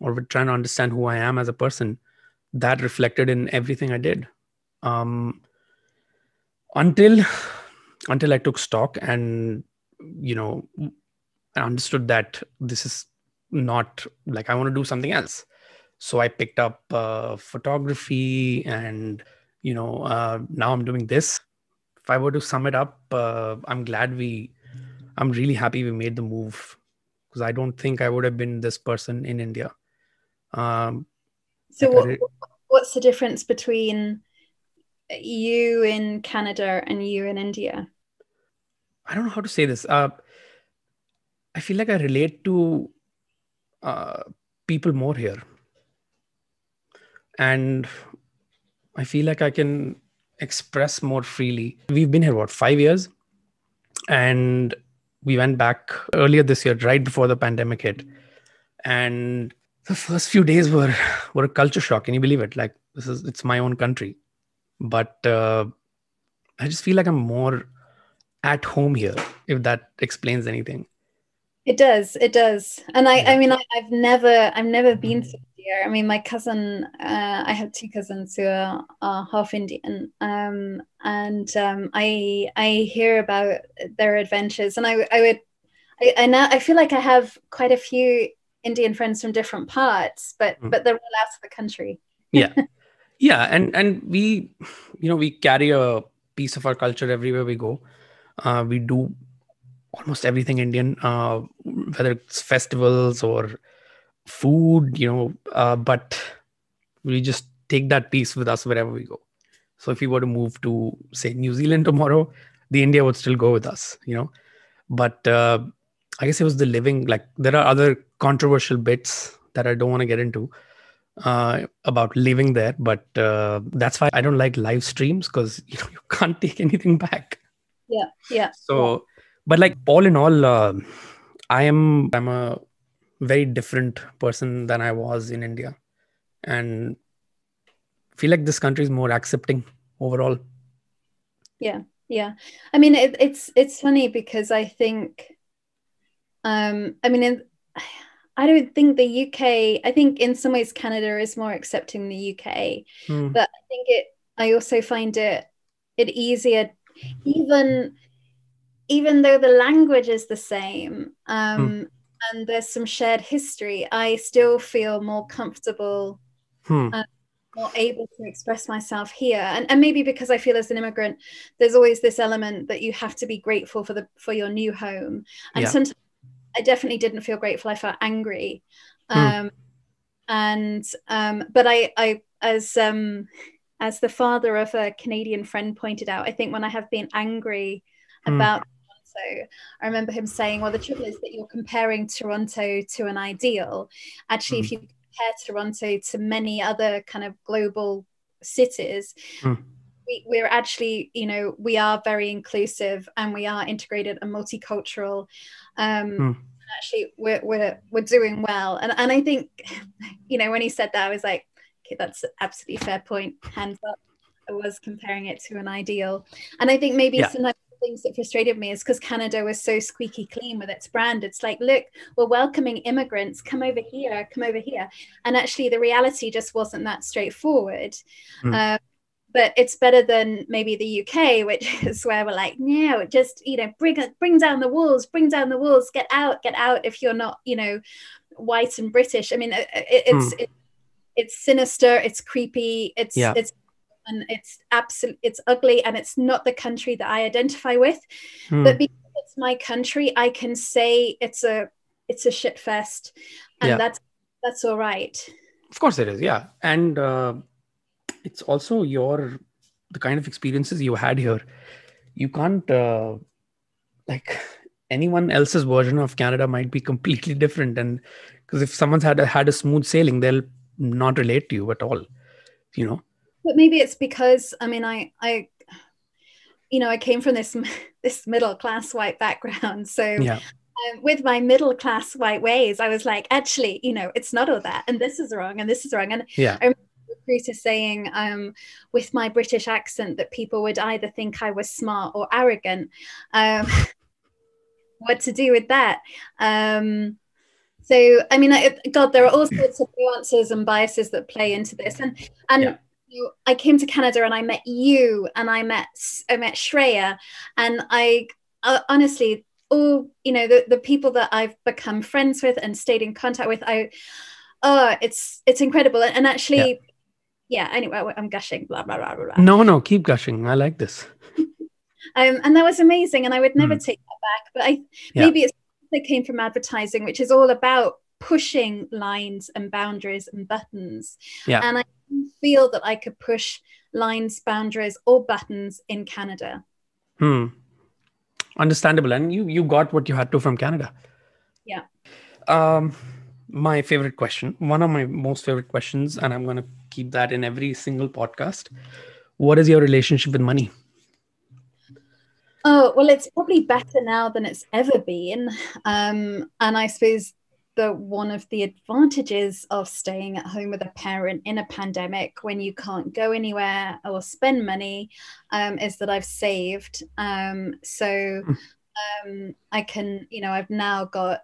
or with trying to understand who i am as a person that reflected in everything i did. Um until until i took stock and you know i understood that this is not like i want to do something else. So i picked up uh, photography and you know uh, now i'm doing this. If i were to sum it up uh, i'm glad we i'm really happy we made the move because i don't think i would have been this person in india. Um, so what, what's the difference between you in canada and you in india? I don't know how to say this. Uh, i feel like i relate to uh, people more here. And I feel like I can express more freely. We've been here what five years, and we went back earlier this year, right before the pandemic hit, and the first few days were were a culture shock. Can you believe it? Like this is it's my own country, but uh, I just feel like I'm more at home here. If that explains anything. It does. It does. And I, I mean, I, have never, I've never been India. I mean, my cousin, uh, I have two cousins who are, are half Indian, um, and um, I, I hear about their adventures, and I, I would, I, I now, I feel like I have quite a few Indian friends from different parts, but, mm. but they're all out of the country. yeah, [laughs] yeah, and and we, you know, we carry a piece of our culture everywhere we go. Uh, we do almost everything Indian, uh, whether it's festivals or food, you know. Uh, but we just take that piece with us wherever we go. So if we were to move to say New Zealand tomorrow, the India would still go with us, you know. But uh, I guess it was the living. Like there are other controversial bits that I don't want to get into uh, about living there, but uh, that's why I don't like live streams because [laughs] you know you can't take anything back. Yeah, yeah. So but like all in all uh, i am i'm a very different person than i was in india and feel like this country is more accepting overall yeah yeah i mean it, it's it's funny because i think um i mean in, i don't think the uk i think in some ways canada is more accepting the uk mm. but i think it i also find it it easier even even though the language is the same um, hmm. And there's some shared history, I still feel more comfortable, hmm. uh, more able to express myself here. And, and maybe because I feel as an immigrant, there's always this element that you have to be grateful for the for your new home. And yeah. sometimes I definitely didn't feel grateful. I felt angry. Hmm. Um, and um, but I, I as um, as the father of a Canadian friend pointed out, I think when I have been angry hmm. about so I remember him saying, well, the trouble is that you're comparing Toronto to an ideal. Actually, mm. if you compare Toronto to many other kind of global cities, mm. we, we're actually, you know, we are very inclusive and we are integrated and multicultural. Um, mm. Actually, we're, we're, we're doing well. And, and I think, you know, when he said that, I was like, okay, that's an absolutely fair point. Hands up. I was comparing it to an ideal. And I think maybe yeah. sometimes things that frustrated me is because Canada was so squeaky clean with its brand. It's like, look, we're welcoming immigrants. Come over here, come over here. And actually, the reality just wasn't that straightforward. Mm. Um, but it's better than maybe the UK, [laughs] which is where we're like, no, just you know, bring bring down the walls, bring down the walls, get out, get out. If you're not, you know, white and British, I mean, it, it's mm. it, it's sinister, it's creepy, it's yeah. it's and it's absolute it's ugly and it's not the country that i identify with. Hmm. but because it's my country i can say it's a it's a shit fest. And yeah. that's that's all right. Of course it is yeah. And uh, it's also your the kind of experiences you had here. You can't uh, like anyone else's version of canada might be completely different. And because if someone's had a, had a smooth sailing they'll not relate to you at all you know but maybe it's because i mean i i you know i came from this [laughs] this middle class white background so yeah um, with my middle class white ways, I was like, actually, you know, it's not all that, and this is wrong, and this is wrong. And yeah. I remember recruiter saying, um, with my British accent, that people would either think I was smart or arrogant. Um, [laughs] what to do with that? Um, so, I mean, I, God, there are all sorts of nuances and biases that play into this, and and. Yeah. I came to Canada and I met you and I met I met Shreya and I uh, honestly all you know the, the people that i've become friends with and stayed in contact with i oh it's it's incredible and, actually yeah. yeah. anyway i'm gushing blah blah blah blah no no keep gushing i like this [laughs] um and that was amazing and i would never mm. take that back but i yeah. maybe it's that came from advertising which is all about pushing lines and boundaries and buttons yeah and i feel that i could push lines boundaries or buttons in canada. Hmm. Understandable. And you you got what you had to from canada. Yeah. Um my favorite question one of my most favorite questions and i'm going to keep that in every single podcast. What is your relationship with money? Oh well it's probably better now than it's ever been. Um and i suppose the one of the advantages of staying at home with a parent in a pandemic when you can't go anywhere or spend money um, is that I've saved. Um, so hmm. um, I can, you know, I've now got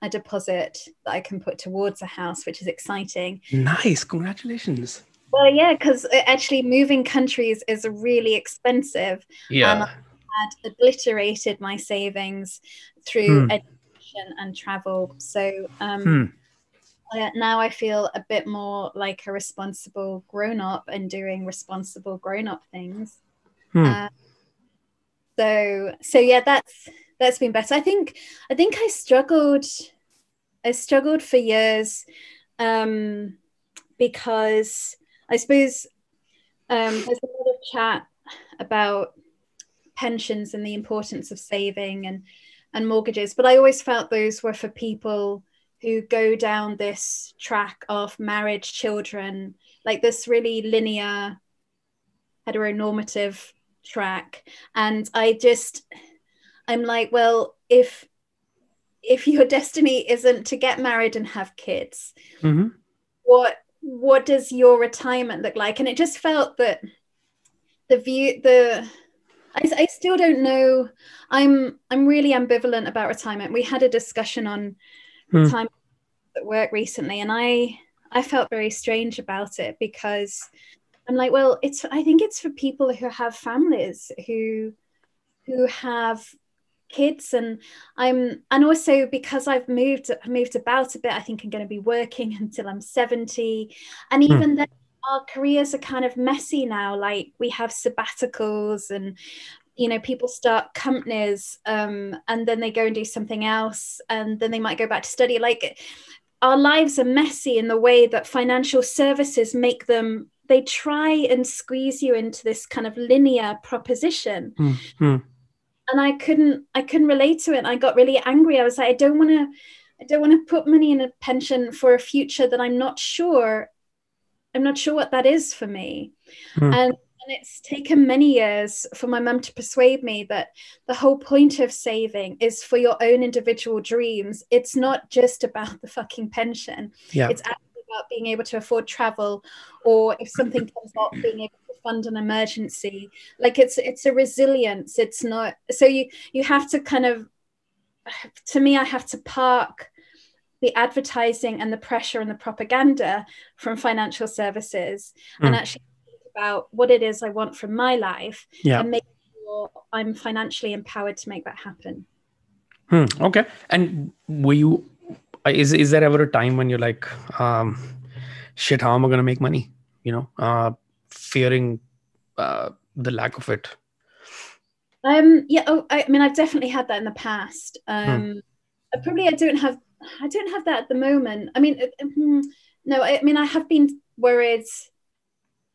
a deposit that I can put towards a house, which is exciting. Nice, congratulations. Well, yeah, because actually moving countries is really expensive. Yeah. Um, I had obliterated my savings through. And travel. So um, hmm. Now I feel a bit more like a responsible grown up and doing responsible grown up things. Hmm. Uh, so so yeah, that's that's been better. I think I think I struggled. I struggled for years um, because I suppose um, there's a lot of chat about pensions and the importance of saving and and mortgages. But I always felt those were for people who go down this track of marriage, children, like this really linear, heteronormative track. And I just, I'm like, well, if if [laughs] your destiny isn't to get married and have kids, mm-hmm. what what does your retirement look like? And it just felt that the view the I, I still don't know. I'm I'm really ambivalent about retirement. We had a discussion on hmm. time at work recently, and I I felt very strange about it because I'm like, well, it's I think it's for people who have families who who have kids and i'm and also because i've moved moved about a bit i think i'm going to be working [laughs] until i'm 70 and hmm. even then our careers are kind of messy now like we have sabbaticals and you know people start companies um, and then they go and do something else and then they might go back to study. Like our lives are messy in the way that financial services make them they try and squeeze you into this kind of linear proposition. Mm-hmm. and i couldn't i couldn't relate to it. I got really angry. I was like i don't want to i don't want to put money in a pension for a future that i'm not sure I'm not sure what that is for me. Mm. And, and it's taken many years for my mum to persuade me that the whole point of saving is for your own individual dreams. It's not just about the fucking pension. Yeah. It's actually about being able to afford travel or if something comes up, being able to fund an emergency. Like it's it's a resilience. It's not so you you have to kind of to me, I have to park the advertising and the pressure and the propaganda from financial services mm. and actually think about what it is I want from my life yeah. and make sure I'm financially empowered to make that happen. Hmm. Okay. And were you, is, is there ever a time when you're like, um, shit, how am I going to make money? You know, uh, fearing uh, the lack of it? Um, yeah, oh, I, I mean, I've definitely had that in the past. Hmm. Um, hmm. Probably I don't have I don't have that at the moment. I mean, uh, hmm, no, I, mean, I have been worried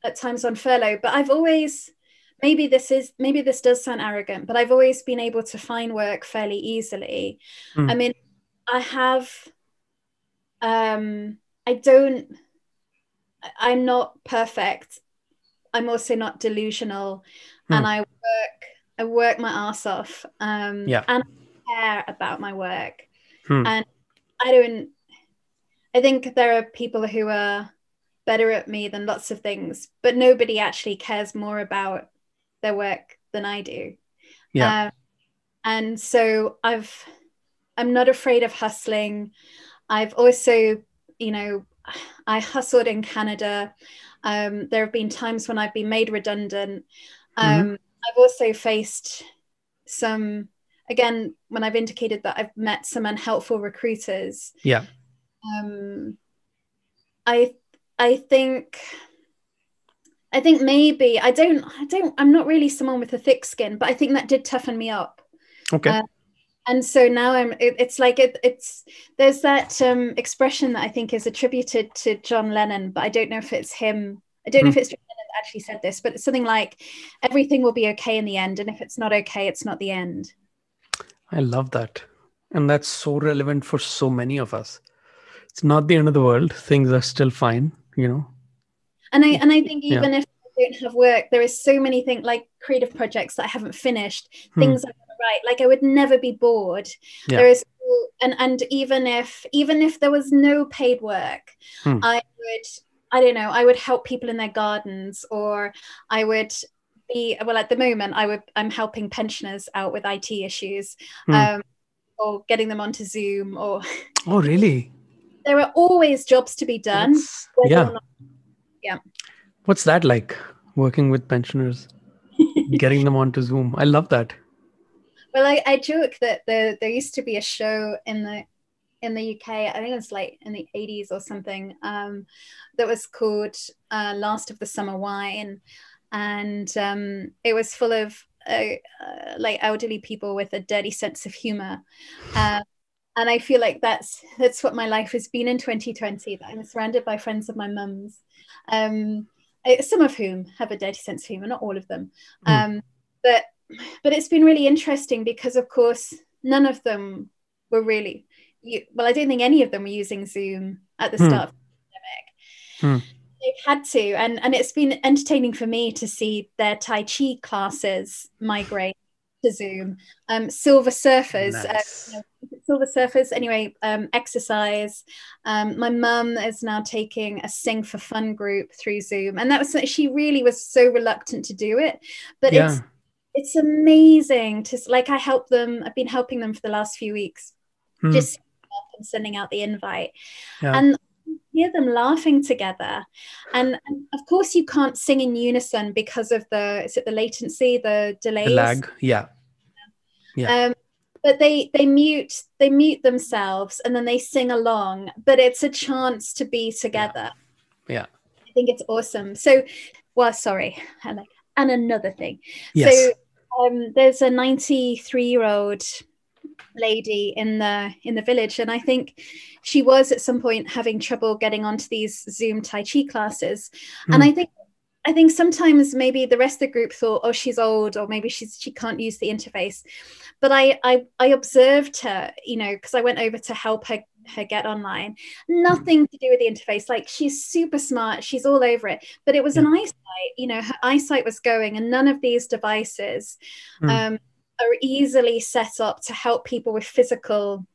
at times on furlough, but I've always maybe this is maybe this does sound arrogant, but I've always been able to find work fairly easily. Mm. I mean, I have um I don't I'm not perfect. I'm also not delusional Hmm. and I work I work my ass off. Um Yeah. and I care about my work. Hmm. And I don't I think there are people who are better at me than lots of things, but nobody actually cares more about their work than I do. Yeah. Um, and so I've I'm not afraid of hustling. I've also, you know, I hustled in Canada. Um, there have been times when I've been made redundant. Um, I've also faced some, again, when I've indicated that I've met some unhelpful recruiters. Yeah. Um, I I think I think maybe I don't I don't I'm not really someone with a thick skin, but I think that did toughen me up. Okay. Uh, and so now I'm it, it's like it, it's there's that um expression that I think is attributed to John Lennon, but I don't know if it's him. I don't know Hmm. if it's John Lennon that actually said this, but it's something like everything will be okay in the end, and if it's not okay, it's not the end. I love that. And that's so relevant for so many of us. It's not the end of the world. Things are still fine, you know. And I and I think Yeah. even if I don't have work, there is so many things like creative projects that I haven't finished, Hmm. things I want to write. Like I would never be bored. Yeah. There is and and even if even if there was no paid work, Hmm. I would I don't know, I would help people in their gardens or I would be well at the moment I would I'm helping pensioners out with IT issues. Hmm. Um or getting them onto Zoom or Oh, really? [laughs] there are always jobs to be done. Whether yeah. What's that like? Working with pensioners, [laughs] getting them onto Zoom. I love that. Well, I, I joke that there there used to be a show in the in the UK. I think it was like in the eighties or something. Um, that was called uh, "Last of the Summer Wine," and um, it was full of uh, uh, like elderly people with a dirty sense of humor. Uh, and I feel like that's that's what my life has been in 2020. That I'm surrounded by friends of my mum's, um, eh, some of whom have a dirty sense of humor, not all of them. Mm. Um, but but it's been really interesting because of course none of them were really you, well i don't think any of them were using zoom at the Hmm. start of the pandemic Hmm. They've had to and and it's been entertaining for me to see their tai chi classes migrate to zoom um silver surfers uh, you know, silver surfers anyway um exercise um my mum is now taking a sing for fun group through zoom and that was she really was so reluctant to do it but yeah. it's it's amazing to like I help them. I've been helping them for the last few weeks, Hmm. just and sending out the invite, Yeah. and hear them laughing together. And, and of course, you can't sing in unison because of the is it the latency, the delay lag. Yeah. Yeah. Um, but they they mute they mute themselves and then they sing along. But it's a chance to be together. Yeah. I think it's awesome. So, well, sorry, and and another thing. Yes. So um, there's a 93 year old lady in the in the village, and I think she was at some point having trouble getting onto these Zoom Tai Chi classes. And Hmm. I think I think sometimes maybe the rest of the group thought, oh, she's old, or maybe she's she can't use the interface. But I I, I observed her, you know, because I went over to help her her get online. Nothing to do with the interface. Like she's super smart, she's all over it. But it was an eyesight, you know, her eyesight was going, and none of these devices Hmm. um, are easily set up to help people with physical.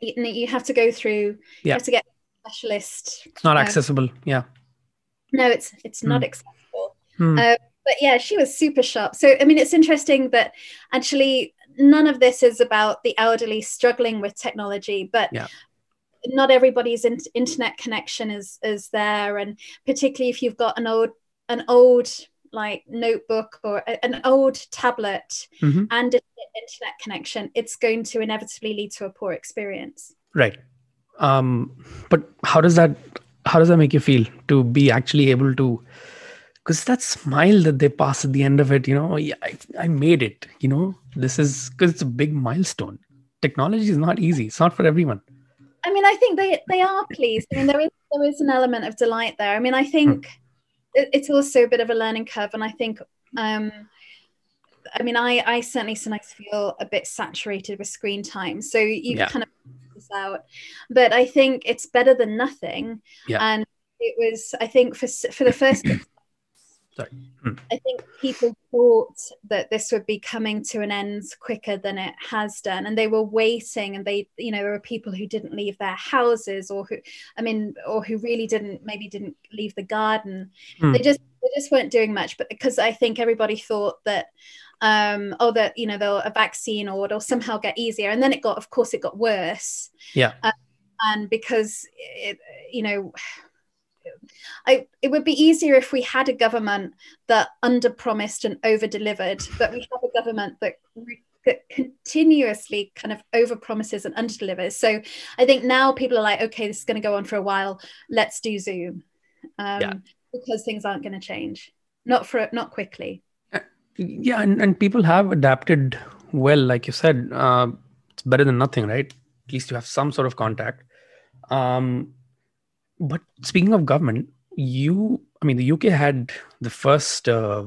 You, you have to go through. You Yeah. have to get a specialist. it's not um, accessible. Yeah. No, it's it's not Hmm. accessible. Hmm. Uh, but yeah, she was super sharp. So I mean, it's interesting that actually none of this is about the elderly struggling with technology, but Yeah. not everybody's in- internet connection is is there, and particularly if you've got an old an old like notebook or a- an old tablet Mhm. and an internet connection, it's going to inevitably lead to a poor experience. Right. Um, but how does that how does that make you feel to be actually able to because that smile that they pass at the end of it, you know, yeah, I, I made it, you know, this is because it's a big milestone. Technology is not easy. It's not for everyone. I mean, I think they they are pleased. I mean, there is there is an element of delight there. I mean, I think it's also a bit of a learning curve, and I think. Um, I mean, I I certainly sometimes feel a bit saturated with screen time. So you yeah. kind of this out, but I think it's better than nothing. Yeah. And it was, I think, for for the first [clears throat] Sorry. Hmm. I think people thought that this would be coming to an end quicker than it has done, and they were waiting. And they, you know, there were people who didn't leave their houses, or who, I mean, or who really didn't, maybe didn't leave the garden. Hmm. They just, they just weren't doing much. But because I think everybody thought that, um, oh, that you know, they'll a vaccine or it'll somehow get easier, and then it got, of course, it got worse. Yeah. Uh, and because it, you know I, it would be easier if we had a government that under promised and over delivered, but we have a government that, that continuously kind of over promises and under delivers. So I think now people are like, okay, this is going to go on for a while. Let's do Zoom um, yeah. because things aren't going to change, not for not quickly. Uh, yeah, and, and people have adapted well, like you said. Uh, it's better than nothing, right? At least you have some sort of contact. Um, but speaking of government, you, I mean, the UK had the first uh,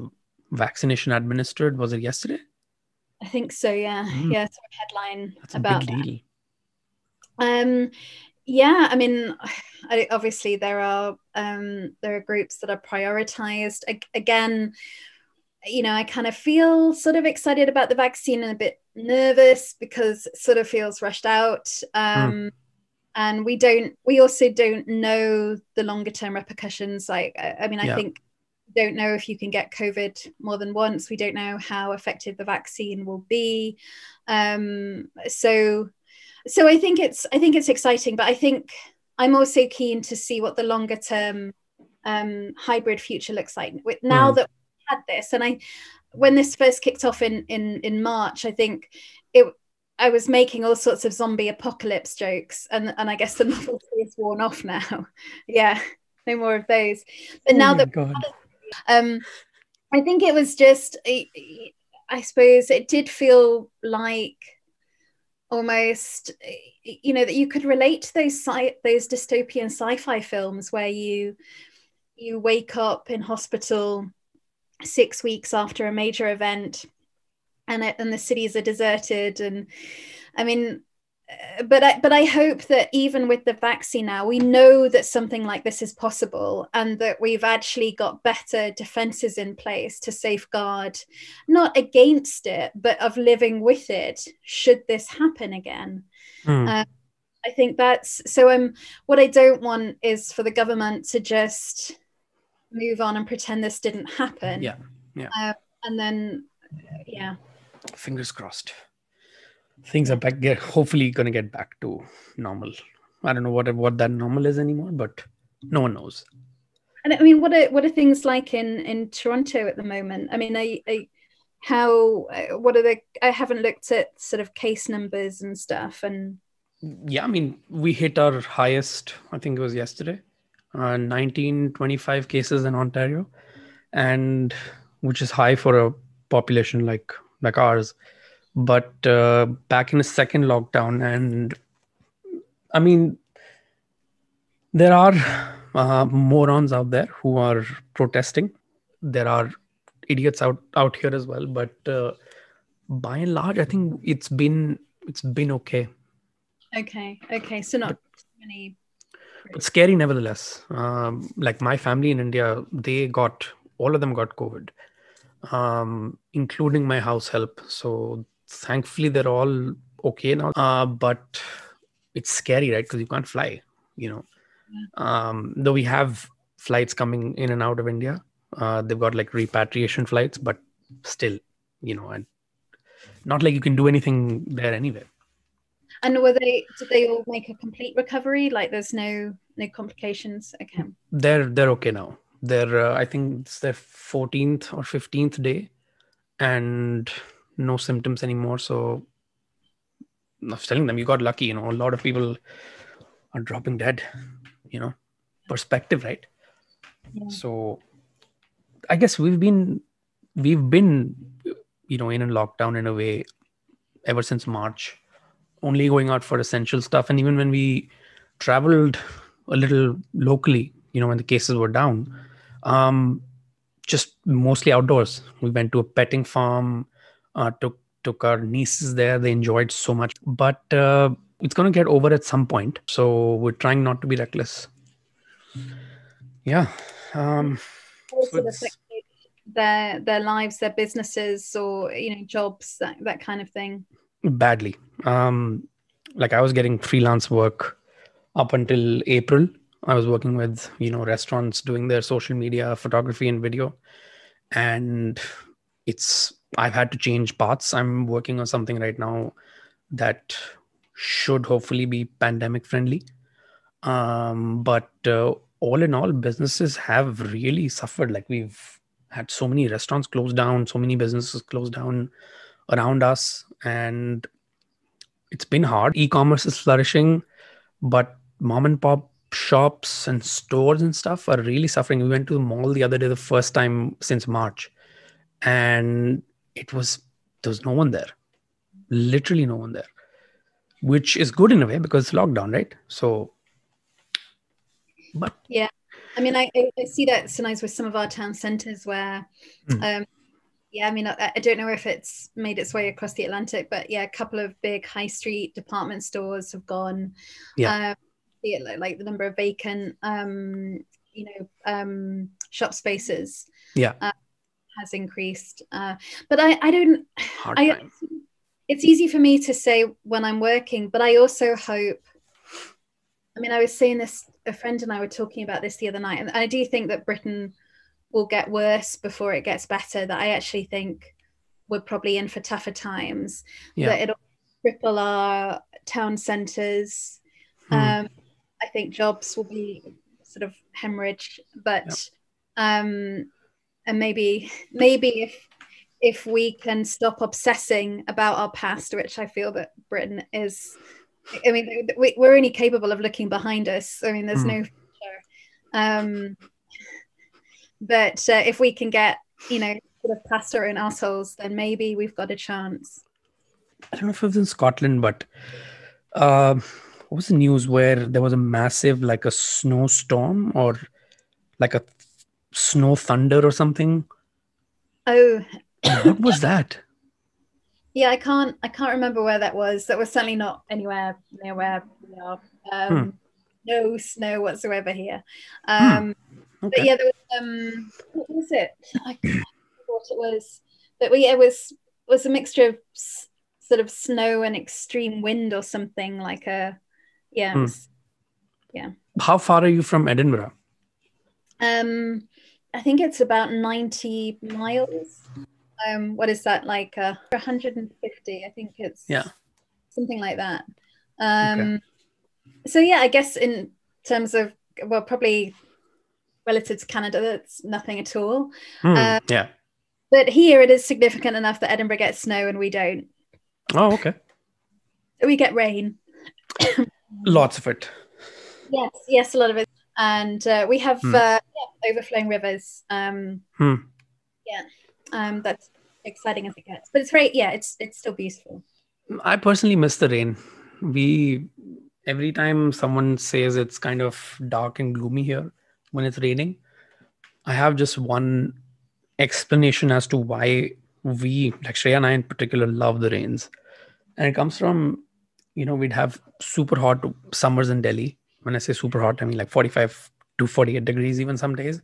vaccination administered. Was it yesterday? I think so. Yeah. Mm. Yeah. So headline That's about a big deal. That. Um, yeah. I mean, I, obviously there are um, there are groups that are prioritized. I, again, you know, I kind of feel sort of excited about the vaccine and a bit nervous because it sort of feels rushed out. Um, mm and we don't we also don't know the longer term repercussions like i, mean i yeah. think don't know if you can get covid more than once we don't know how effective the vaccine will be um, so so i think it's i think it's exciting but i think i'm also keen to see what the longer term um, hybrid future looks like with now mm. that we had this and i when this first kicked off in in in march i think it I was making all sorts of zombie apocalypse jokes, and and I guess the [laughs] novelty is worn off now. [laughs] yeah, no more of those. But oh now that um, I think it was just, I suppose it did feel like almost, you know, that you could relate to those sci- those dystopian sci-fi films where you you wake up in hospital six weeks after a major event and it, and the cities are deserted and i mean uh, but I, but I hope that even with the vaccine now, we know that something like this is possible, and that we've actually got better defenses in place to safeguard, not against it, but of living with it should this happen again. Mm. Uh, I think that's so. Um, what I don't want is for the government to just move on and pretend this didn't happen. Yeah, yeah, uh, and then, yeah fingers crossed. Things are back get hopefully gonna get back to normal. I don't know what what that normal is anymore but no one knows. And i mean what are what are things like in in toronto at the moment? I mean I, I how what are the i haven't looked at sort of case numbers and stuff and yeah i mean we hit our highest i think it was yesterday uh, 1925 cases in ontario and which is high for a population like like ours. But uh, back in the second lockdown and i mean there are uh, morons out there who are protesting. There are idiots out out here as well. But uh, by and large i think it's been it's been okay. Okay. Okay. So not but, many but scary nevertheless. Um, like my family in india they got all of them got covid um, including my house help. So thankfully they're all okay now. Uh, but it's scary, right? Because you can't fly. You know, um, though we have flights coming in and out of India. Uh, they've got like repatriation flights, but still, you know, and not like you can do anything there anyway. And were they? Did they all make a complete recovery? Like, there's no no complications. Okay. They're they're okay now their uh, i think it's their 14th or 15th day and no symptoms anymore. So i was telling them you got lucky you know a lot of people are dropping dead you know perspective right? Yeah. so i guess we've been we've been you know in a lockdown in a way ever since march only going out for essential stuff. And even when we traveled a little locally you know when the cases were down Um, just mostly outdoors. We went to a petting farm, uh, took took our nieces there. They enjoyed so much, but uh, it's going to get over at some point. So we're trying not to be reckless. Yeah. Um, their their lives, their businesses, or you know, jobs, that that kind of thing. Badly. Um, like I was getting freelance work up until April. I was working with you know restaurants doing their social media, photography, and video, and it's I've had to change paths. I'm working on something right now that should hopefully be pandemic friendly. Um, but uh, all in all, businesses have really suffered. Like we've had so many restaurants closed down, so many businesses closed down around us, and it's been hard. E-commerce is flourishing, but mom and pop shops and stores and stuff are really suffering. We went to the mall the other day, the first time since March, and it was there was no one there. Literally no one there which is good in a way because it's lockdown right? So but yeah. I mean i, I see that sometimes with some of our town centers where mm. um yeah i mean I, I, don't know if it's made its way across the atlantic but yeah a couple of big high street department stores have gone. Yeah. Um, like the number of vacant um you know um shop spaces yeah uh, has increased. Uh, but I, I don't. I, it's easy for me to say when I'm working, but I also hope. I mean, I was saying this. A friend and I were talking about this the other night, and I do think that Britain will get worse before it gets better. That I actually think we're probably in for tougher times. Yeah. That it'll cripple our town centres. Hmm. Um, I think jobs will be sort of hemorrhage, but um, and maybe maybe if if we can stop obsessing about our past which i feel that britain is i mean we're only capable of looking behind us. I mean there's mm. no future. Um but uh, if we can get you know sort of past our own assholes then maybe we've got a chance. I don't know if it was in scotland but uh, what was the news where there was a massive like a snowstorm or like a snow thunder or something. Oh, what was that? [coughs] Yeah, I can't. I can't remember where that was. That was certainly not anywhere near where we are. Um, hmm. No snow whatsoever here. Hmm. Um, hmm. okay. But yeah, there was. Um, what was it? I what it was. But we, it was was a mixture of s- sort of snow and extreme wind or something like a. Yeah. Was, yeah. How far are you from Edinburgh? Um, I think it's about 90 miles. Um, what is that like? Uh, 150. I think it's yeah, something like that. Um, okay. so yeah, I guess in terms of well, probably relative to Canada, that's nothing at all. Mm, uh, yeah. But here it is significant enough that Edinburgh gets snow and we don't. Oh, okay. We get rain. Lots of it. Yes, yes, a lot of it and uh, we have hmm. uh, yeah, overflowing rivers. Um, hmm. Yeah, um, that's exciting as it gets, but it's very yeah, it's it's still beautiful. I personally miss the rain. We every time someone says it's kind of dark and gloomy here when it's raining, I have just one explanation as to why we, like Shreya and I in particular, love the rains. And it comes from, you know, we'd have super hot summers in Delhi when I say super hot, I mean like 45 to 48 degrees, even some days.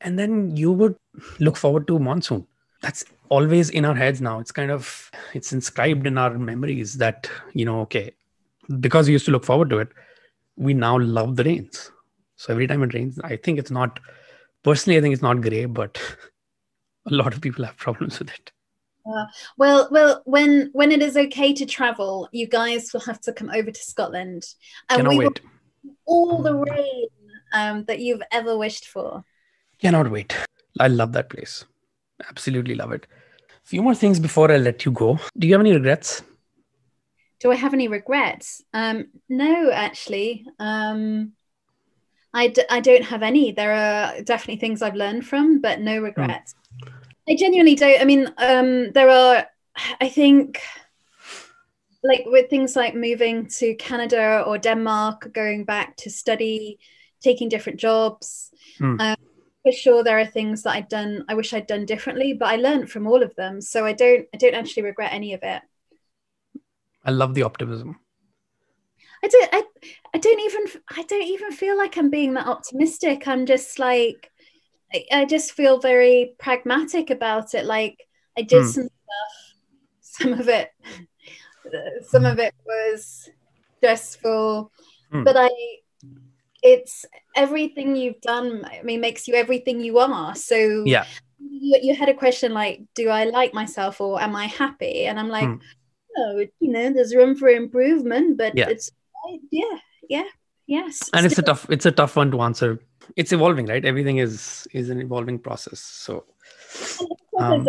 And then you would look forward to monsoon. That's always in our heads now. It's kind of it's inscribed in our memories that, you know, okay, because we used to look forward to it, we now love the rains. So every time it rains, I think it's not personally, I think it's not gray, but [laughs] a lot of people have problems with it. Uh, well, well, when when it is okay to travel, you guys will have to come over to Scotland, and Cannot we wait. will all the rain um, that you've ever wished for. Cannot wait. I love that place. Absolutely love it. A few more things before I let you go. Do you have any regrets? Do I have any regrets? Um, no, actually. Um, I d- I don't have any. There are definitely things I've learned from, but no hmm. regrets. Mm. I genuinely don't. I mean, um, there are, I think, like with things like moving to Canada or Denmark, going back to study, taking different jobs. Mm. Um, for sure there are things that I'd done I wish I'd done differently, but I learned from all of them. So I don't I don't actually regret any of it. I love the optimism. I don't I, I don't even I don't even feel like I'm being that optimistic. I'm just like I, I just feel very pragmatic about it. Like I did Hmm. some stuff, [laughs] some of it some of it was stressful, Hmm. but I it's everything you've done I mean makes you everything you are. So Yeah. you, you had a question like do i like myself or am i happy and i'm like Hmm. no you know there's room for improvement but Yeah. it's yeah yeah yes And it's a tough it's a tough one to answer. It's evolving, right? Everything is is an evolving process. So um,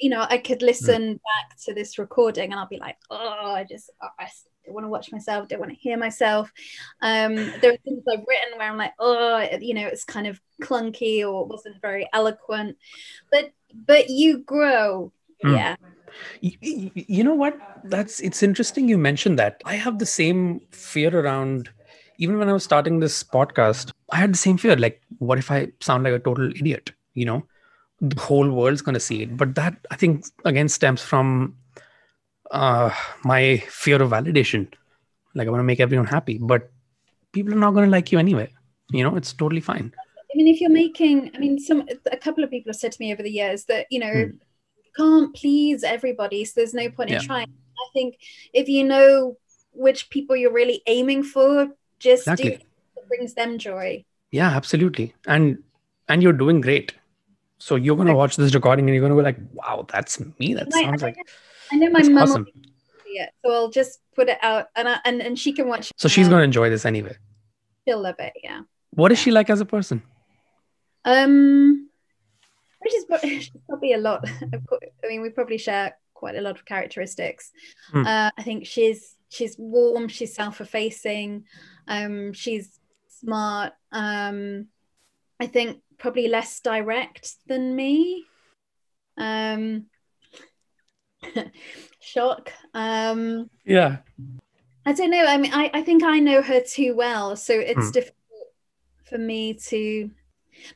you know i could listen back to this recording and i'll be like oh i just oh, i don't want to watch myself don't want to hear myself um there are things i've written where i'm like oh you know it's kind of clunky or wasn't very eloquent but but you grow Hmm. yeah Y- y- you know what that's it's interesting you mentioned that i have the same fear around even when i was starting this podcast i had the same fear like what if i sound like a total idiot you know the whole world's going to see it but that i think again stems from uh my fear of validation like i want to make everyone happy but people are not going to like you anyway you know it's totally fine I mean, if you're making, I mean, some a couple of people have said to me over the years that you know Hmm. you can't please everybody, so there's no point Yeah. in trying. I think if you know which people you're really aiming for, just Exactly. brings them joy. yeah absolutely and and you're doing great so you're going to watch this recording and you're going to go like wow that's me that I- sounds I, like I know my mum awesome it, so I'll just put it out, and I, and and she can watch. so she's going to enjoy this anyway She'll love it. Yeah. what is she like as a person Um, which is [laughs] she's probably a lot. I mean, we probably share quite a lot of characteristics. Hmm. Uh, I think she's she's warm. She's self-effacing. Um, she's smart. Um, I think probably less direct than me. Um, [laughs] shock. Um, yeah I don't know. I mean, I, I think I know her too well, so it's Hmm. difficult for me to.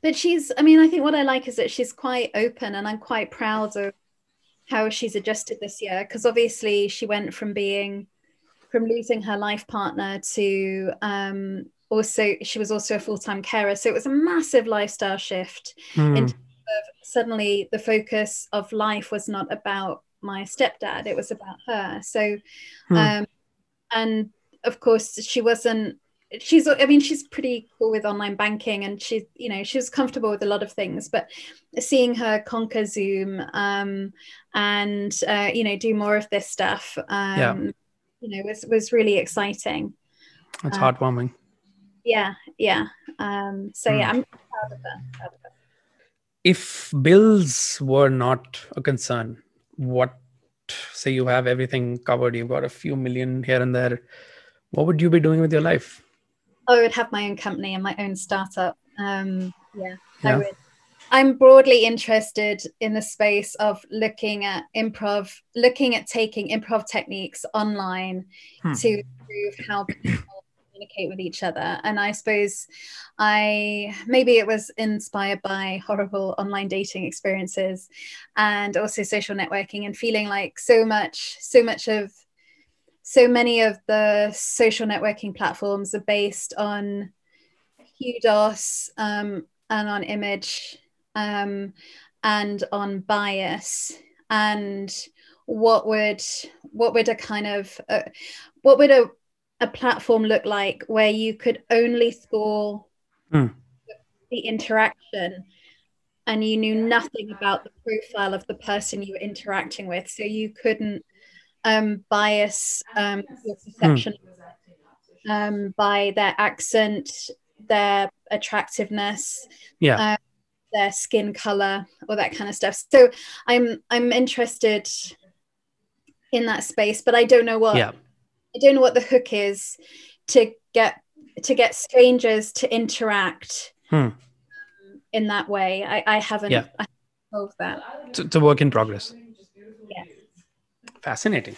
But she's. I mean, I think what I like is that she's quite open, and I'm quite proud of how she's adjusted this year. Because obviously, she went from being, from losing her life partner to um, also she was also a full time carer, so it was a massive lifestyle shift. Hmm. And- Suddenly, the focus of life was not about my stepdad; it was about her. So Hmm. um, and of course she wasn't she's i mean she's pretty cool with online banking and she's you know she was comfortable with a lot of things but seeing her conquer zoom um, and uh, you know do more of this stuff um, Yeah. You know was was really exciting that's uh, heartwarming yeah yeah um, so Hmm. yeah i'm proud of her, proud of her. if bills were not a concern what say you have everything covered you've got a few million here and there what would you be doing with your life I would have my own company and my own startup. Um, yeah, I would. I'm broadly interested in the space of looking at improv, looking at taking improv techniques online Hmm. to improve how people communicate with each other. And I suppose I maybe it was inspired by horrible online dating experiences and also social networking and feeling like so much, so much of so many of the social networking platforms are based on kudos um, and on image um, and on bias. And what would what would a kind of uh, what would a, a platform look like where you could only score Hmm. the interaction and you knew nothing about the profile of the person you were interacting with? So you couldn't um, bias um, your perception um, by their accent, their attractiveness, yeah. Uh, their skin color, all that kind of stuff. So I'm I'm interested in that space, but I don't know what yeah I don't know what the hook is to get to get strangers to interact Hmm. in that way. I, I haven't Yeah. I haven't solved that. it's, it's a work in progress Yeah. fascinating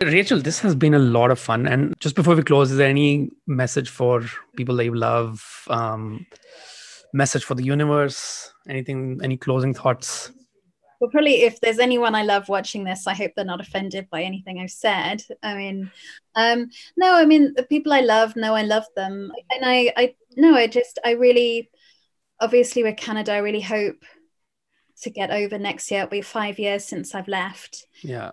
rachel this has been a lot of fun and just before we close is there any message for people that you love um, message for the universe? Anything? Any closing thoughts? Well, probably if there's anyone I love watching this, I hope they're not offended by anything I've said. I mean, um, no, I mean the people I love know I love them, and I, I no, I just, I really, obviously with Canada, I really hope to get over next year. It'll be five years since I've left. Yeah.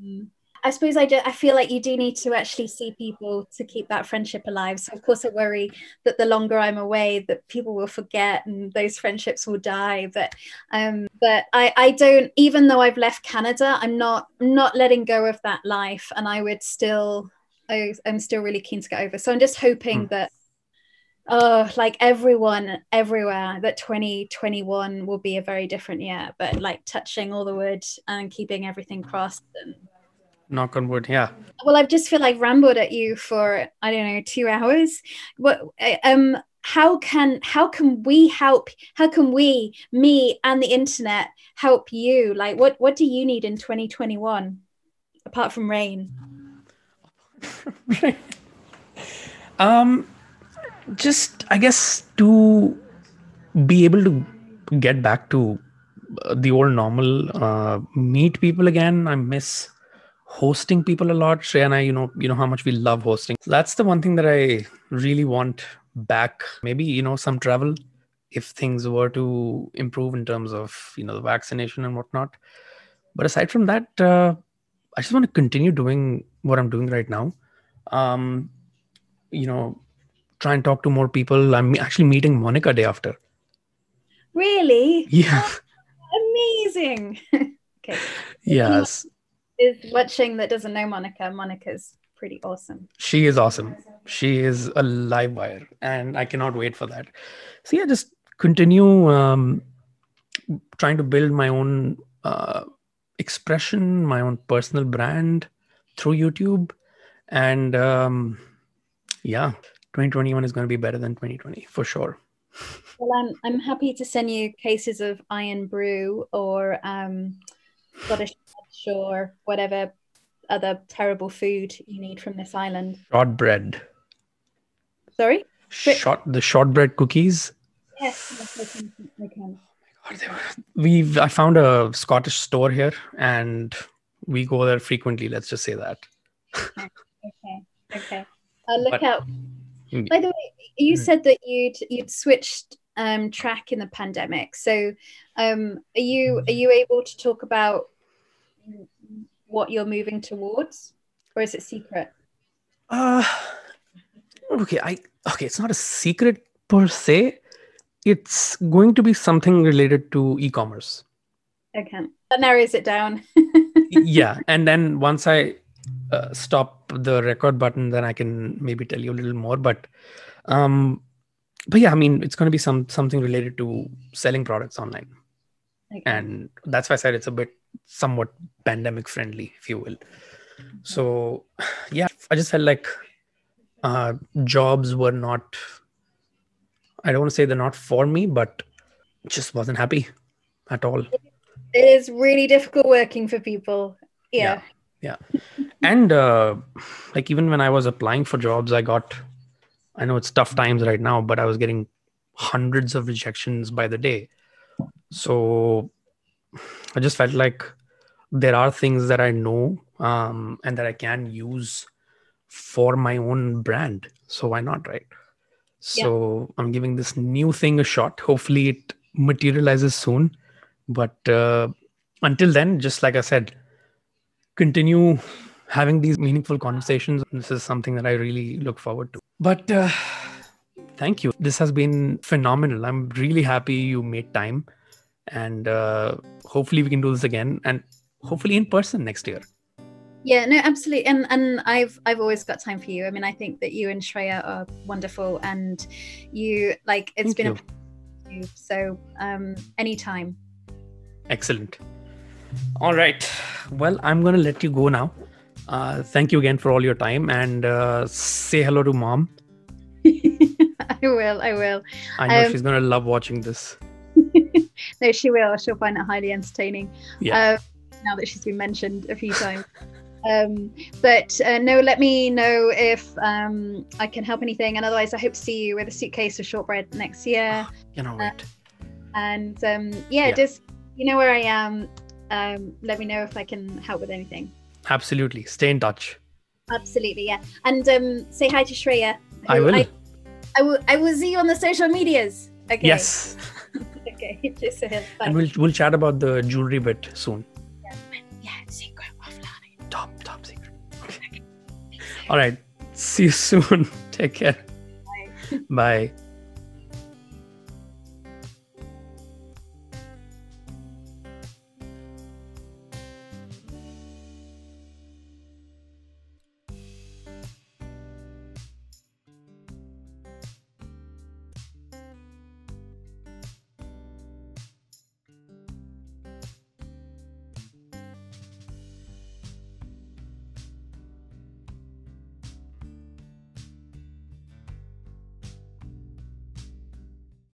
Um, I suppose I do. I feel like you do need to actually see people to keep that friendship alive. So of course I worry that the longer I'm away, that people will forget and those friendships will die. But um, but I I don't. Even though I've left Canada, I'm not not letting go of that life, and I would still. I, I'm still really keen to get over. So I'm just hoping mm. that oh like everyone everywhere that 2021 will be a very different year but like touching all the wood and keeping everything crossed and knock on wood yeah. Well i just feel like rambled at you for i don't know two hours. What um how can how can we help how can we me and the internet help you? Like what what do you need in 2021 apart from rain? [laughs] Um just i guess to be able to get back to uh, the old normal uh, meet people again i miss hosting people a lot Shreya and i you know you know how much we love hosting that's the one thing that i really want back maybe you know some travel if things were to improve in terms of you know the vaccination and whatnot but aside from that uh, i just want to continue doing what i'm doing right now um you know try and talk to more people. I'm actually meeting Monica day after. Really? Yeah. amazing. [laughs] okay. Yes. Is watching that doesn't know Monica. Monica's pretty awesome. She is awesome. She is a live wire, and I cannot wait for that. So yeah, just continue um, trying to build my own uh, expression, my own personal brand through YouTube, and um, yeah, 2021 is going to be better than 2020 for sure. Well, I'm I'm happy to send you cases of Irn-Bru or um, Scottish or whatever other terrible food you need from this island. Shortbread. Sorry. Short the shortbread cookies. Yes, I can. I can. We've I found a Scottish store here, and we go there frequently. Let's just say that. [laughs] okay. Okay. Uh, look but, out Mm. By the way, you mm. said that you'd you'd switched um, track in the pandemic. So, um, are you are you able to talk about what you're moving towards, or is it secret? Uh, okay, I okay. It's not a secret per se. It's going to be something related to e-commerce. Okay, that narrows it down. [laughs] yeah, and then once I uh, stop the record button, then I can maybe tell you a little more. But, um, but yeah, I mean, it's going to be some something related to selling products online, okay. and that's why I said it's a bit somewhat pandemic friendly, if you will. So, yeah, I just felt like uh, jobs were not. I don't want to say they're not for me, but just wasn't happy at all. It is really difficult working for people. Yeah. yeah yeah and uh, like even when i was applying for jobs i got i know it's tough times right now but i was getting hundreds of rejections by the day so i just felt like there are things that i know um, and that i can use for my own brand so why not right so yeah. i'm giving this new thing a shot hopefully it materializes soon but uh, until then just like i said continue having these meaningful conversations. This is something that I really look forward to. But uh, thank you. This has been phenomenal. I'm really happy you made time. And uh, hopefully we can do this again and hopefully in person next year. Yeah, no, absolutely. And and I've I've always got time for you. I mean, I think that you and Shreya are wonderful and you like it's Thank been you. a so um anytime. Excellent. All right. Well, I'm going to let you go now. Uh, thank you again for all your time and uh, say hello to mom. [laughs] I will. I will. I know um, she's going to love watching this. [laughs] no, she will. She'll find it highly entertaining. Yeah. Uh, now that she's been mentioned a few times. Um, but uh, no, let me know if um, I can help anything. And otherwise, I hope to see you with a suitcase of shortbread next year. You know, wait. And um, yeah, Yeah. just you know where I am. Um, let me know if I can help with anything. Absolutely. Stay in touch. Absolutely, yeah. And um, say hi to Shreya. I will. I, I will. I will see you on the social medias. Okay. Yes. [laughs] Okay. [laughs] Just. Bye. And we'll we'll chat about the jewelry bit soon. All right. See you [laughs] soon. Take care. Bye. Bye.